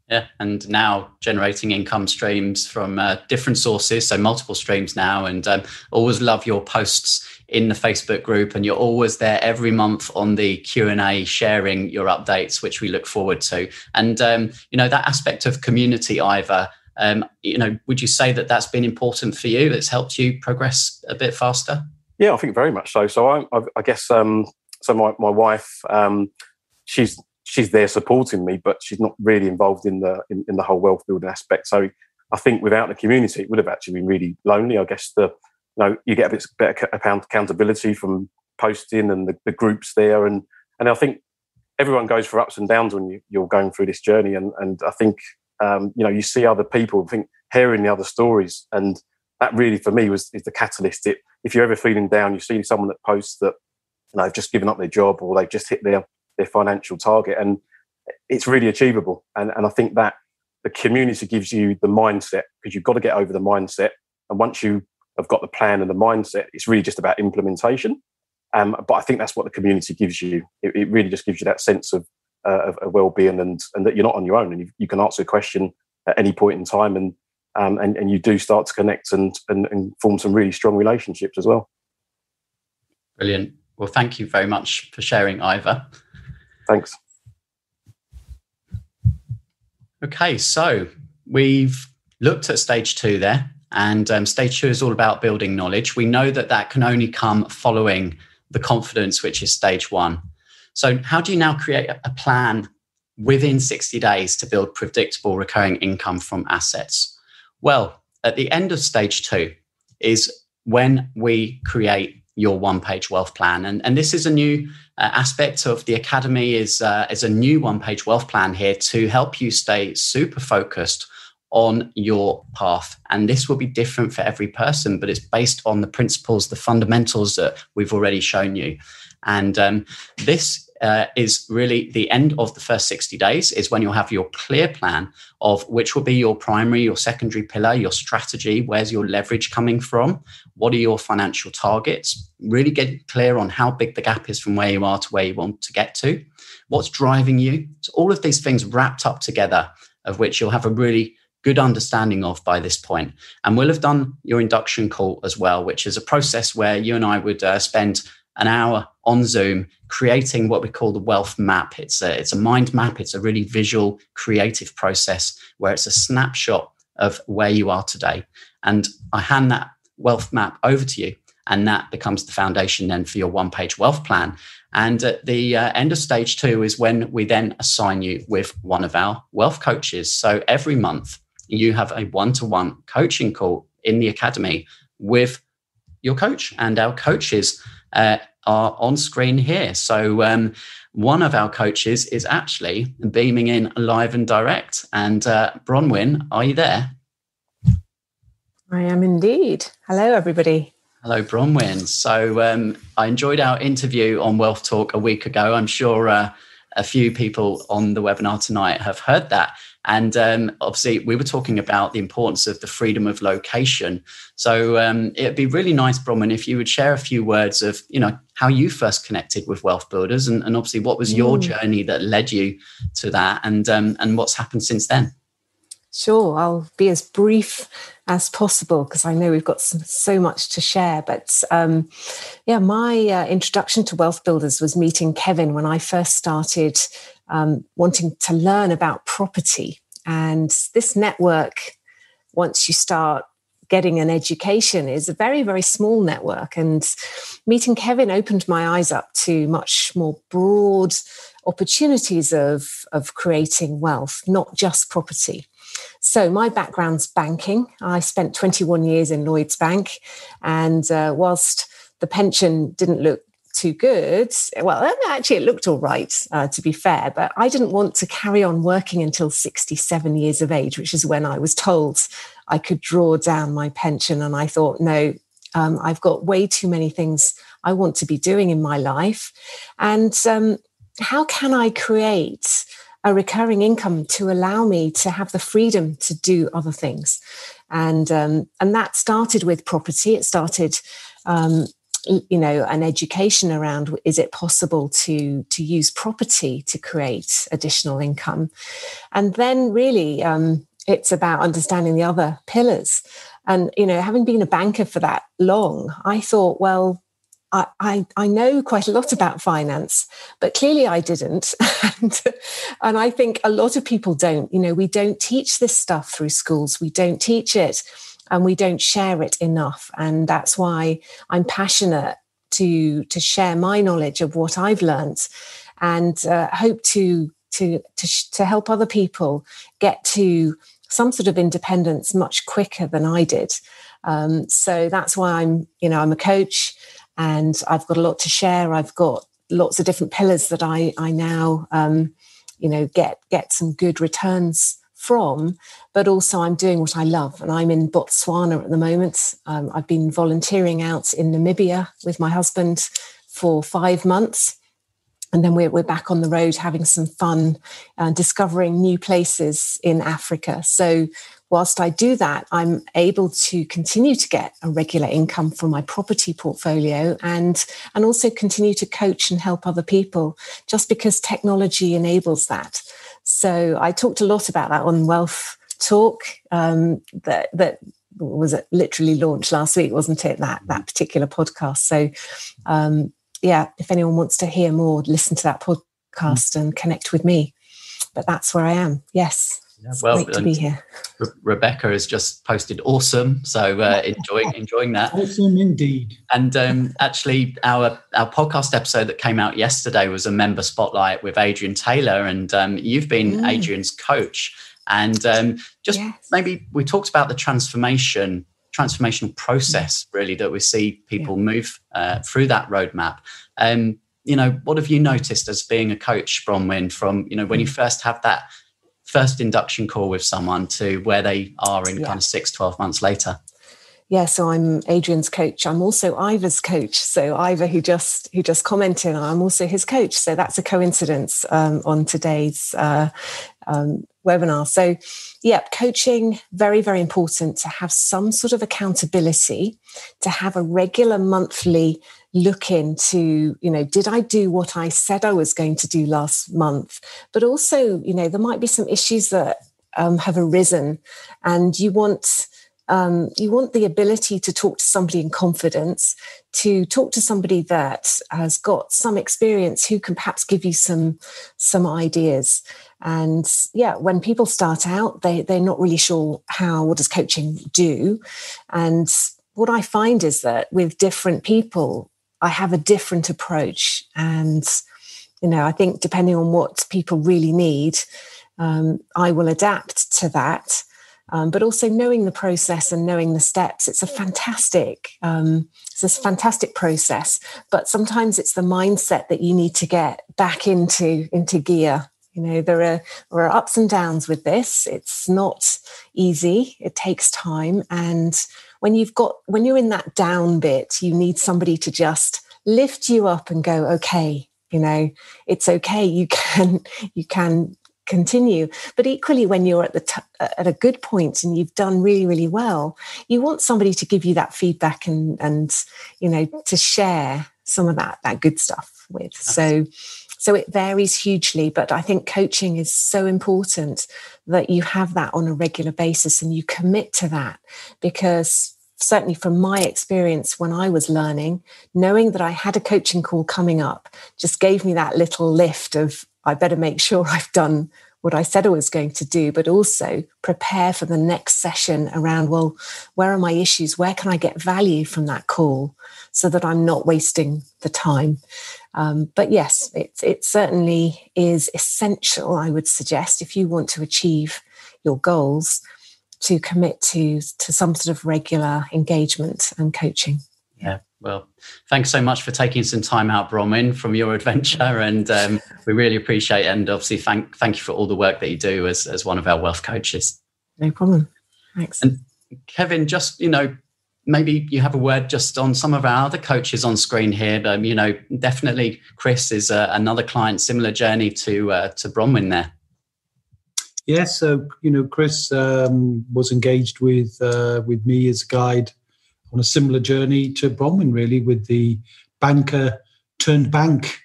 Yeah, and now generating income streams from uh, different sources, so multiple streams now. And um, always love your posts in the Facebook group, and you're always there every month on the Q and A, sharing your updates, which we look forward to. And um, you know that aspect of community, Ivor. Um, you know, would you say that that's been important for you? It's helped you progress a bit faster. Yeah, I think very much so. So I, I, I guess um, so my my wife, um, she's she's there supporting me, but she's not really involved in the in, in, the whole wealth building aspect. So I think without the community, it would have actually been really lonely. I guess the you know you get a bit better accountability from posting and the, the groups there, and and I think everyone goes for ups and downs when you, you're going through this journey, and and I think um, you know you see other people, I think hearing the other stories, and that really for me was is the catalyst. It, if you're ever feeling down, you see someone that posts that you know, they've just given up their job or they've just hit their their financial target, and it's really achievable. And and I think that the community gives you the mindset because you've got to get over the mindset. And once you have got the plan and the mindset, it's really just about implementation. Um, but I think that's what the community gives you. It, it really just gives you that sense of, uh, of, of well-being and, and that you're not on your own and you, you, can answer a question at any point in time and um, and, and you do start to connect and, and, and form some really strong relationships as well. Brilliant. Well, thank you very much for sharing, Ivor. Thanks. Okay, so we've looked at stage two there, and um, stage two is all about building knowledge. We know that that can only come following the confidence, which is stage one. So, how do you now create a plan within 60 days to build predictable recurring income from assets? Well, at the end of stage two is when we create your one page wealth plan. And, and this is a new uh, aspect of the academy is uh, is a new one page wealth plan here to help you stay super focused on your path. And this will be different for every person but it's based on the principles the fundamentals that we've already shown you. And um, this uh, is really the end of the first 60 days is when you'll have your clear plan of which will be your primary, your secondary pillar, your strategy, where's your leverage coming from, what are your financial targets, really get clear on how big the gap is from where you are to where you want to get to, what's driving you. So all of these things wrapped up together, of which you'll have a really good understanding of by this point. And we'll have done your induction call as well, which is a process where you and I would uh, spend an hour on Zoom creating what we call the wealth map. It's a, it's a mind map, it's a really visual, creative process where it's a snapshot of where you are today. And I hand that wealth map over to you, and that becomes the foundation then for your one page wealth plan. And at the uh, end of stage two is when we then assign you with one of our wealth coaches. So every month, you have a one to one coaching call in the academy with your coach, and our coaches uh, are on screen here. So um, one of our coaches is actually beaming in live and direct. And uh, Bronwyn, are you there? I am indeed. Hello, everybody. Hello, Bronwyn. So um, I enjoyed our interview on Wealth Talk a week ago. I'm sure uh, a few people on the webinar tonight have heard that. And um, obviously, we were talking about the importance of the freedom of location. So um, it'd be really nice, Bronwyn, if you would share a few words of, you know, how you first connected with Wealth Builders, and, and obviously what was your mm. journey that led you to that, and um, and what's happened since then. Sure, I'll be as brief as possible because I know we've got some, so much to share. But um, yeah, my uh, introduction to Wealth Builders was meeting Kevin when I first started um, wanting to learn about property. And this network, once you start getting an education, is a very, very small network. And meeting Kevin opened my eyes up to much more broad opportunities of, of creating wealth, not just property. So, my background's banking. I spent 21 years in Lloyds Bank. And uh, whilst the pension didn't look too good. Well, actually, it looked all right, uh, to be fair, but I didn't want to carry on working until 67 years of age, which is when I was told I could draw down my pension. And I thought, no, um, I've got way too many things I want to be doing in my life. And um, how can I create a recurring income to allow me to have the freedom to do other things? And um, and that started with property. It started um, you know an education around is it possible to to use property to create additional income and then really um, it's about understanding the other pillars and you know having been a banker for that long i thought well I, I, know quite a lot about finance, but clearly I didn't. and, and I think a lot of people don't. You know, we don't teach this stuff through schools. We don't teach it and we don't share it enough. And that's why I'm passionate to to share my knowledge of what I've learned, and uh, hope to to to to help other people get to some sort of independence much quicker than I did. Um, so that's why I'm, you know, I'm a coach and I've got a lot to share. I've got lots of different pillars that I, I now, um, you know, get, get some good returns from, but also I'm doing what I love. And I'm in Botswana at the moment. Um, I've been volunteering out in Namibia with my husband for five months and then we're, we're back on the road having some fun and uh, discovering new places in Africa. So, whilst I do that, I'm able to continue to get a regular income from my property portfolio and, and also continue to coach and help other people just because technology enables that. So, I talked a lot about that on Wealth Talk um, that, that was literally launched last week, wasn't it? That, that particular podcast. So, um, yeah, if anyone wants to hear more, listen to that podcast and connect with me. But that's where I am. Yes. Yeah, well, great to be here. Re- Rebecca has just posted awesome, so uh, enjoying enjoying that. Awesome indeed. And um, actually, our our podcast episode that came out yesterday was a member spotlight with Adrian Taylor, and um, you've been mm. Adrian's coach. And um, just yes. maybe we talked about the transformation transformational process really that we see people yeah. move uh, through that roadmap um, you know what have you noticed as being a coach bronwyn from you know when you mm. first have that first induction call with someone to where they are in yeah. kind of six 12 months later yeah so i'm adrian's coach i'm also ivor's coach so ivor who just who just commented i'm also his coach so that's a coincidence um, on today's uh, um, webinar. So, yeah, coaching, very, very important to have some sort of accountability, to have a regular monthly look into, you know, did I do what I said I was going to do last month? But also, you know, there might be some issues that um, have arisen and you want um, you want the ability to talk to somebody in confidence, to talk to somebody that has got some experience who can perhaps give you some some ideas. And yeah, when people start out, they they're not really sure how what does coaching do. And what I find is that with different people, I have a different approach. And you know, I think depending on what people really need, um, I will adapt to that um, but also knowing the process and knowing the steps. It's a fantastic, um, it's a fantastic process. But sometimes it's the mindset that you need to get back into into gear. You know, there are there are ups and downs with this. It's not easy. It takes time, and when you've got when you're in that down bit, you need somebody to just lift you up and go, okay, you know, it's okay. You can you can continue but equally when you're at the t- uh, at a good point and you've done really really well you want somebody to give you that feedback and and you know to share some of that that good stuff with so so it varies hugely but i think coaching is so important that you have that on a regular basis and you commit to that because certainly from my experience when I was learning, knowing that I had a coaching call coming up just gave me that little lift of, I better make sure I've done what I said I was going to do, but also prepare for the next session around, well, where are my issues? Where can I get value from that call so that I'm not wasting the time? Um, but yes, it, it certainly is essential, I would suggest, if you want to achieve your goals, to commit to, to some sort of regular engagement and coaching. Yeah, well, thanks so much for taking some time out, Bronwyn, from your adventure, and um, we really appreciate it. And obviously, thank thank you for all the work that you do as as one of our wealth coaches. No problem. Thanks. And Kevin, just you know, maybe you have a word just on some of our other coaches on screen here. Um, you know, definitely Chris is uh, another client, similar journey to uh, to Bronwyn there. Yes, so you know, Chris um, was engaged with uh, with me as a guide on a similar journey to Bronwyn, really, with the banker turned bank.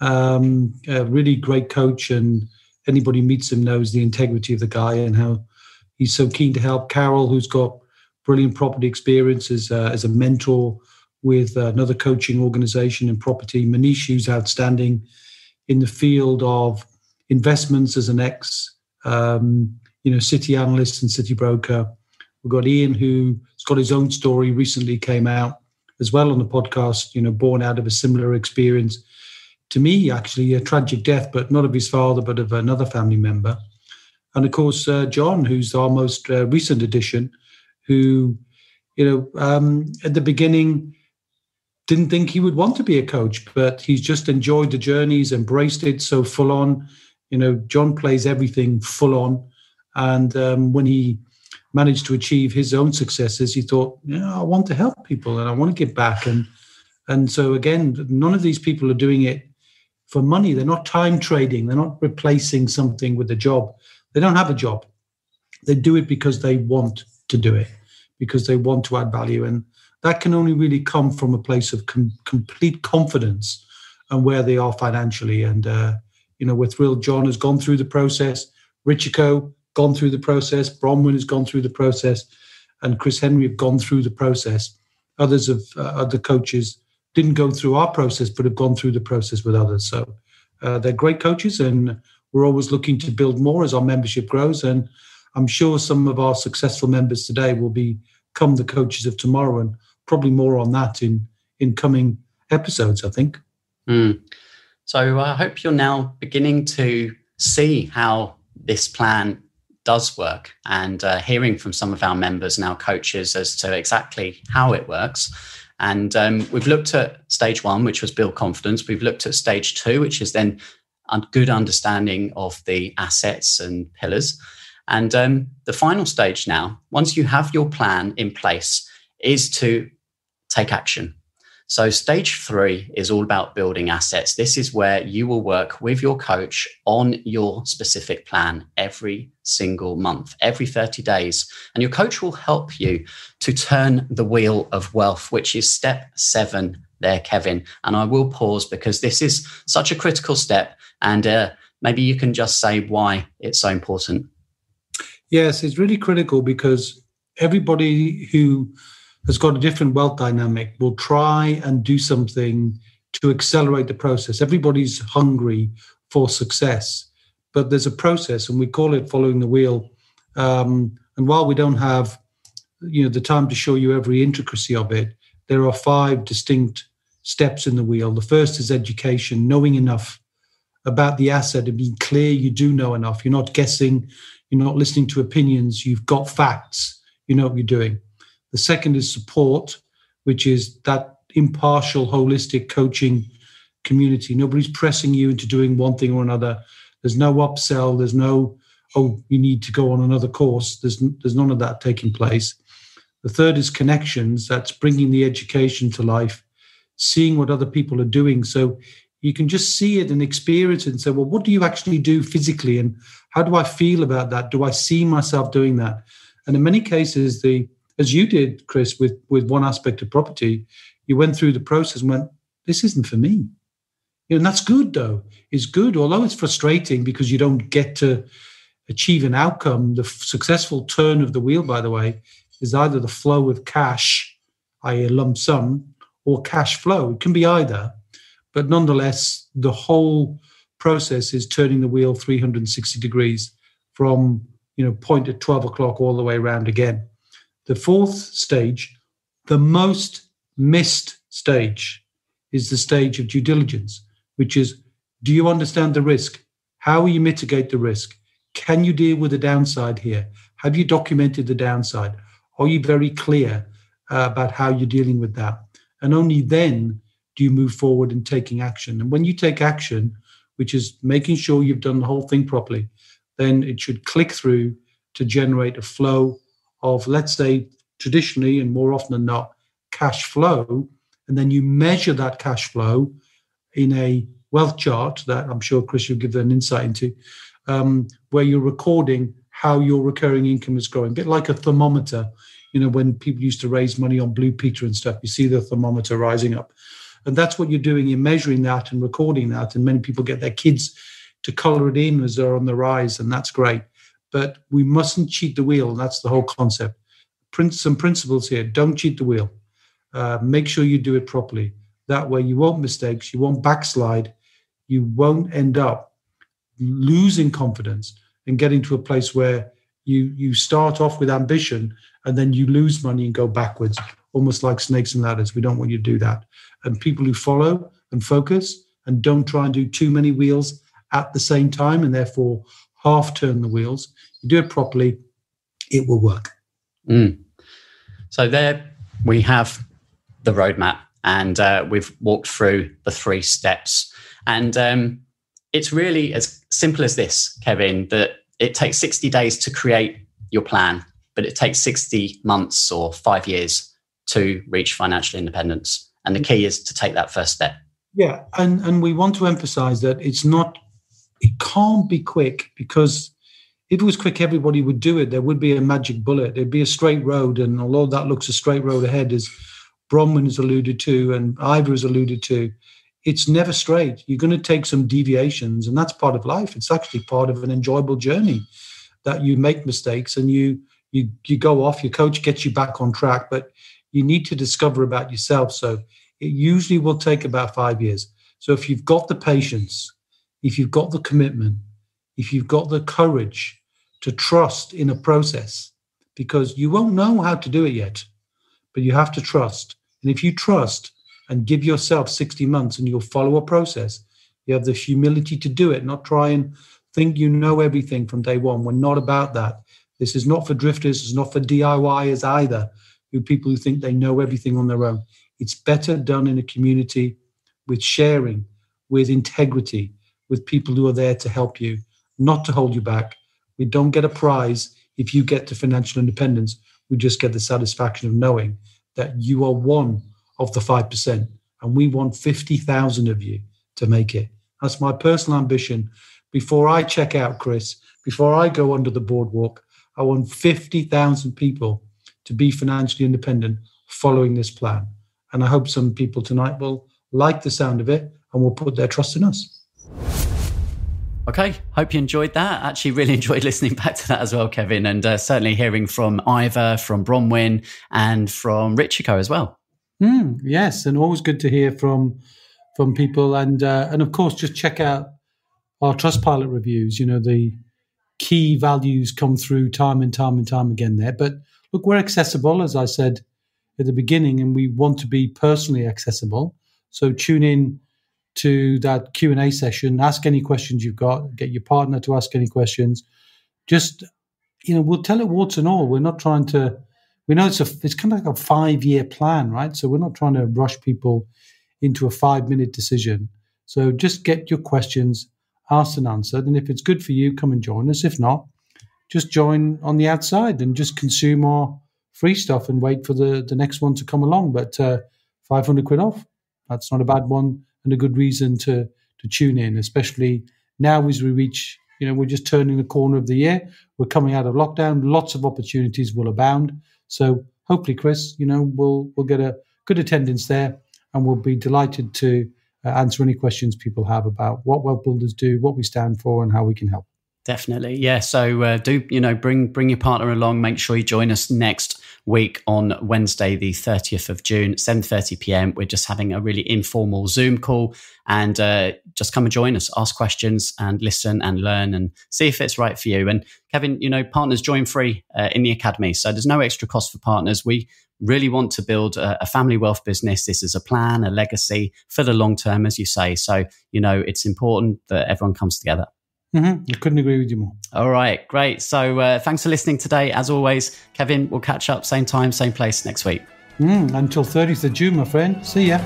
Um, a really great coach, and anybody meets him knows the integrity of the guy and how he's so keen to help. Carol, who's got brilliant property experience as, uh, as a mentor with another coaching organization in property. Manish, who's outstanding in the field of investments as an ex, um, you know, city analyst and city broker. We've got Ian, who's got his own story, recently came out as well on the podcast, you know, born out of a similar experience. To me, actually, a tragic death, but not of his father, but of another family member. And of course, uh, John, who's our most uh, recent addition, who you know, um, at the beginning, didn't think he would want to be a coach, but he's just enjoyed the journey. He's embraced it so full on. You know, John plays everything full on. And um, when he managed to achieve his own successes, he thought, yeah, I want to help people and I want to give back. And and so again, none of these people are doing it for money. They're not time trading. They're not replacing something with a job. They don't have a job. They do it because they want to do it, because they want to add value. And that can only really come from a place of com- complete confidence and where they are financially. And, uh, you know, we're thrilled John has gone through the process. Richiko gone through the process. Bronwyn has gone through the process. And Chris Henry have gone through the process. Others of uh, other coaches didn't go through our process, but have gone through the process with others. So uh, they're great coaches, and we're always looking to build more as our membership grows. And I'm sure some of our successful members today will become the coaches of tomorrow, and probably more on that in in coming episodes. I think. Mm. So I hope you're now beginning to see how this plan does work and uh, hearing from some of our members and our coaches as to exactly how it works. And um, we've looked at stage one, which was build confidence. We've looked at stage two, which is then a good understanding of the assets and pillars. And um, the final stage now, once you have your plan in place, is to take action. So, stage three is all about building assets. This is where you will work with your coach on your specific plan every single month, every 30 days. And your coach will help you to turn the wheel of wealth, which is step seven there, Kevin. And I will pause because this is such a critical step. And uh, maybe you can just say why it's so important. Yes, it's really critical because everybody who has got a different wealth dynamic will try and do something to accelerate the process. Everybody's hungry for success, but there's a process, and we call it following the wheel. Um, and while we don't have, you know, the time to show you every intricacy of it, there are five distinct steps in the wheel. The first is education, knowing enough about the asset and being clear you do know enough. You're not guessing, you're not listening to opinions, you've got facts, you know what you're doing. The second is support, which is that impartial, holistic coaching community. Nobody's pressing you into doing one thing or another. There's no upsell. There's no, oh, you need to go on another course. There's, there's none of that taking place. The third is connections. That's bringing the education to life, seeing what other people are doing. So you can just see it and experience it and say, well, what do you actually do physically? And how do I feel about that? Do I see myself doing that? And in many cases, the as you did, Chris, with with one aspect of property, you went through the process and went, "This isn't for me." You know, and that's good though. It's good, although it's frustrating because you don't get to achieve an outcome. The successful turn of the wheel, by the way, is either the flow of cash, i.e., lump sum, or cash flow. It can be either, but nonetheless, the whole process is turning the wheel 360 degrees from you know point at 12 o'clock all the way around again. The fourth stage, the most missed stage, is the stage of due diligence, which is do you understand the risk? How will you mitigate the risk? Can you deal with the downside here? Have you documented the downside? Are you very clear uh, about how you're dealing with that? And only then do you move forward in taking action. And when you take action, which is making sure you've done the whole thing properly, then it should click through to generate a flow of, let's say, traditionally and more often than not, cash flow. And then you measure that cash flow in a wealth chart that I'm sure Chris will give an insight into, um, where you're recording how your recurring income is growing, a bit like a thermometer. You know, when people used to raise money on Blue Peter and stuff, you see the thermometer rising up. And that's what you're doing. You're measuring that and recording that. And many people get their kids to color it in as they're on the rise, and that's great but we mustn't cheat the wheel. That's the whole concept. some principles here. Don't cheat the wheel. Uh, make sure you do it properly. That way, you won't mistakes. You won't backslide. You won't end up losing confidence and getting to a place where you you start off with ambition and then you lose money and go backwards, almost like snakes and ladders. We don't want you to do that. And people who follow and focus and don't try and do too many wheels at the same time and therefore half turn the wheels, you do it properly, it will work. Mm. So there we have the roadmap, and uh, we've walked through the three steps. And um, it's really as simple as this, Kevin, that it takes 60 days to create your plan, but it takes 60 months or five years to reach financial independence. And the key mm-hmm. is to take that first step. Yeah. And, and we want to emphasize that it's not, it can't be quick because if it was quick, everybody would do it. There would be a magic bullet. There'd be a straight road. And although that looks a straight road ahead, as Bronwyn has alluded to and Ivor has alluded to, it's never straight. You're going to take some deviations, and that's part of life. It's actually part of an enjoyable journey that you make mistakes and you you you go off. Your coach gets you back on track, but you need to discover about yourself. So it usually will take about five years. So if you've got the patience, if you've got the commitment, if you've got the courage to trust in a process, because you won't know how to do it yet, but you have to trust. And if you trust, and give yourself 60 months and you'll follow a process. You have the humility to do it, not try and think you know everything from day one. We're not about that. This is not for drifters, it's not for DIYers either, who people who think they know everything on their own. It's better done in a community with sharing, with integrity, with people who are there to help you, not to hold you back. We don't get a prize if you get to financial independence. We just get the satisfaction of knowing that you are one of the 5%. And we want 50,000 of you to make it. That's my personal ambition. Before I check out, Chris, before I go under the boardwalk, I want 50,000 people to be financially independent following this plan. And I hope some people tonight will like the sound of it and will put their trust in us. Okay, hope you enjoyed that. Actually, really enjoyed listening back to that as well, Kevin, and uh, certainly hearing from Ivor, from Bronwyn, and from Richiko as well. Mm, yes, and always good to hear from from people, and uh, and of course, just check out our Trustpilot reviews. You know, the key values come through time and time and time again there. But look, we're accessible, as I said at the beginning, and we want to be personally accessible. So tune in to that Q and A session. Ask any questions you've got. Get your partner to ask any questions. Just you know, we'll tell it warts and all. We're not trying to we know it's a it's kind of like a five year plan, right? So we're not trying to rush people into a five minute decision. So just get your questions asked and answered, and if it's good for you, come and join us. If not, just join on the outside and just consume our free stuff and wait for the the next one to come along. But uh, five hundred quid off, that's not a bad one and a good reason to to tune in, especially now as we reach. You know, we're just turning the corner of the year. We're coming out of lockdown. Lots of opportunities will abound. So hopefully, Chris, you know, we'll we'll get a good attendance there, and we'll be delighted to uh, answer any questions people have about what Wealth Builders do, what we stand for, and how we can help. Definitely, yeah. So uh, do you know bring bring your partner along. Make sure you join us next week on Wednesday, the thirtieth of June, seven thirty PM. We're just having a really informal Zoom call, and uh, just come and join us, ask questions, and listen and learn, and see if it's right for you. And Kevin, you know, partners join free uh, in the academy, so there's no extra cost for partners. We really want to build a, a, family wealth business. This is a plan, a legacy for the long term, as you say. So, you know, it's important that everyone comes together. Mm-hmm. I couldn't agree with you more. All right, great. So uh, thanks for listening today. As always, Kevin, we'll catch up same time, same place next week. Mm, until 30th of June, my friend. See ya.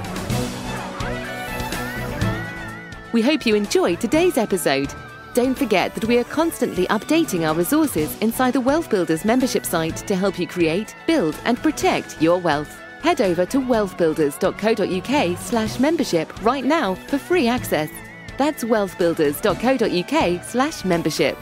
We hope you enjoyed today's episode. Don't forget that we are constantly updating our resources inside the Wealth Builders membership site to help you create, build, and protect your wealth. Head over to wealthbuilders.co.uk slash membership right now for free access. That's wealthbuilders.co.uk slash membership.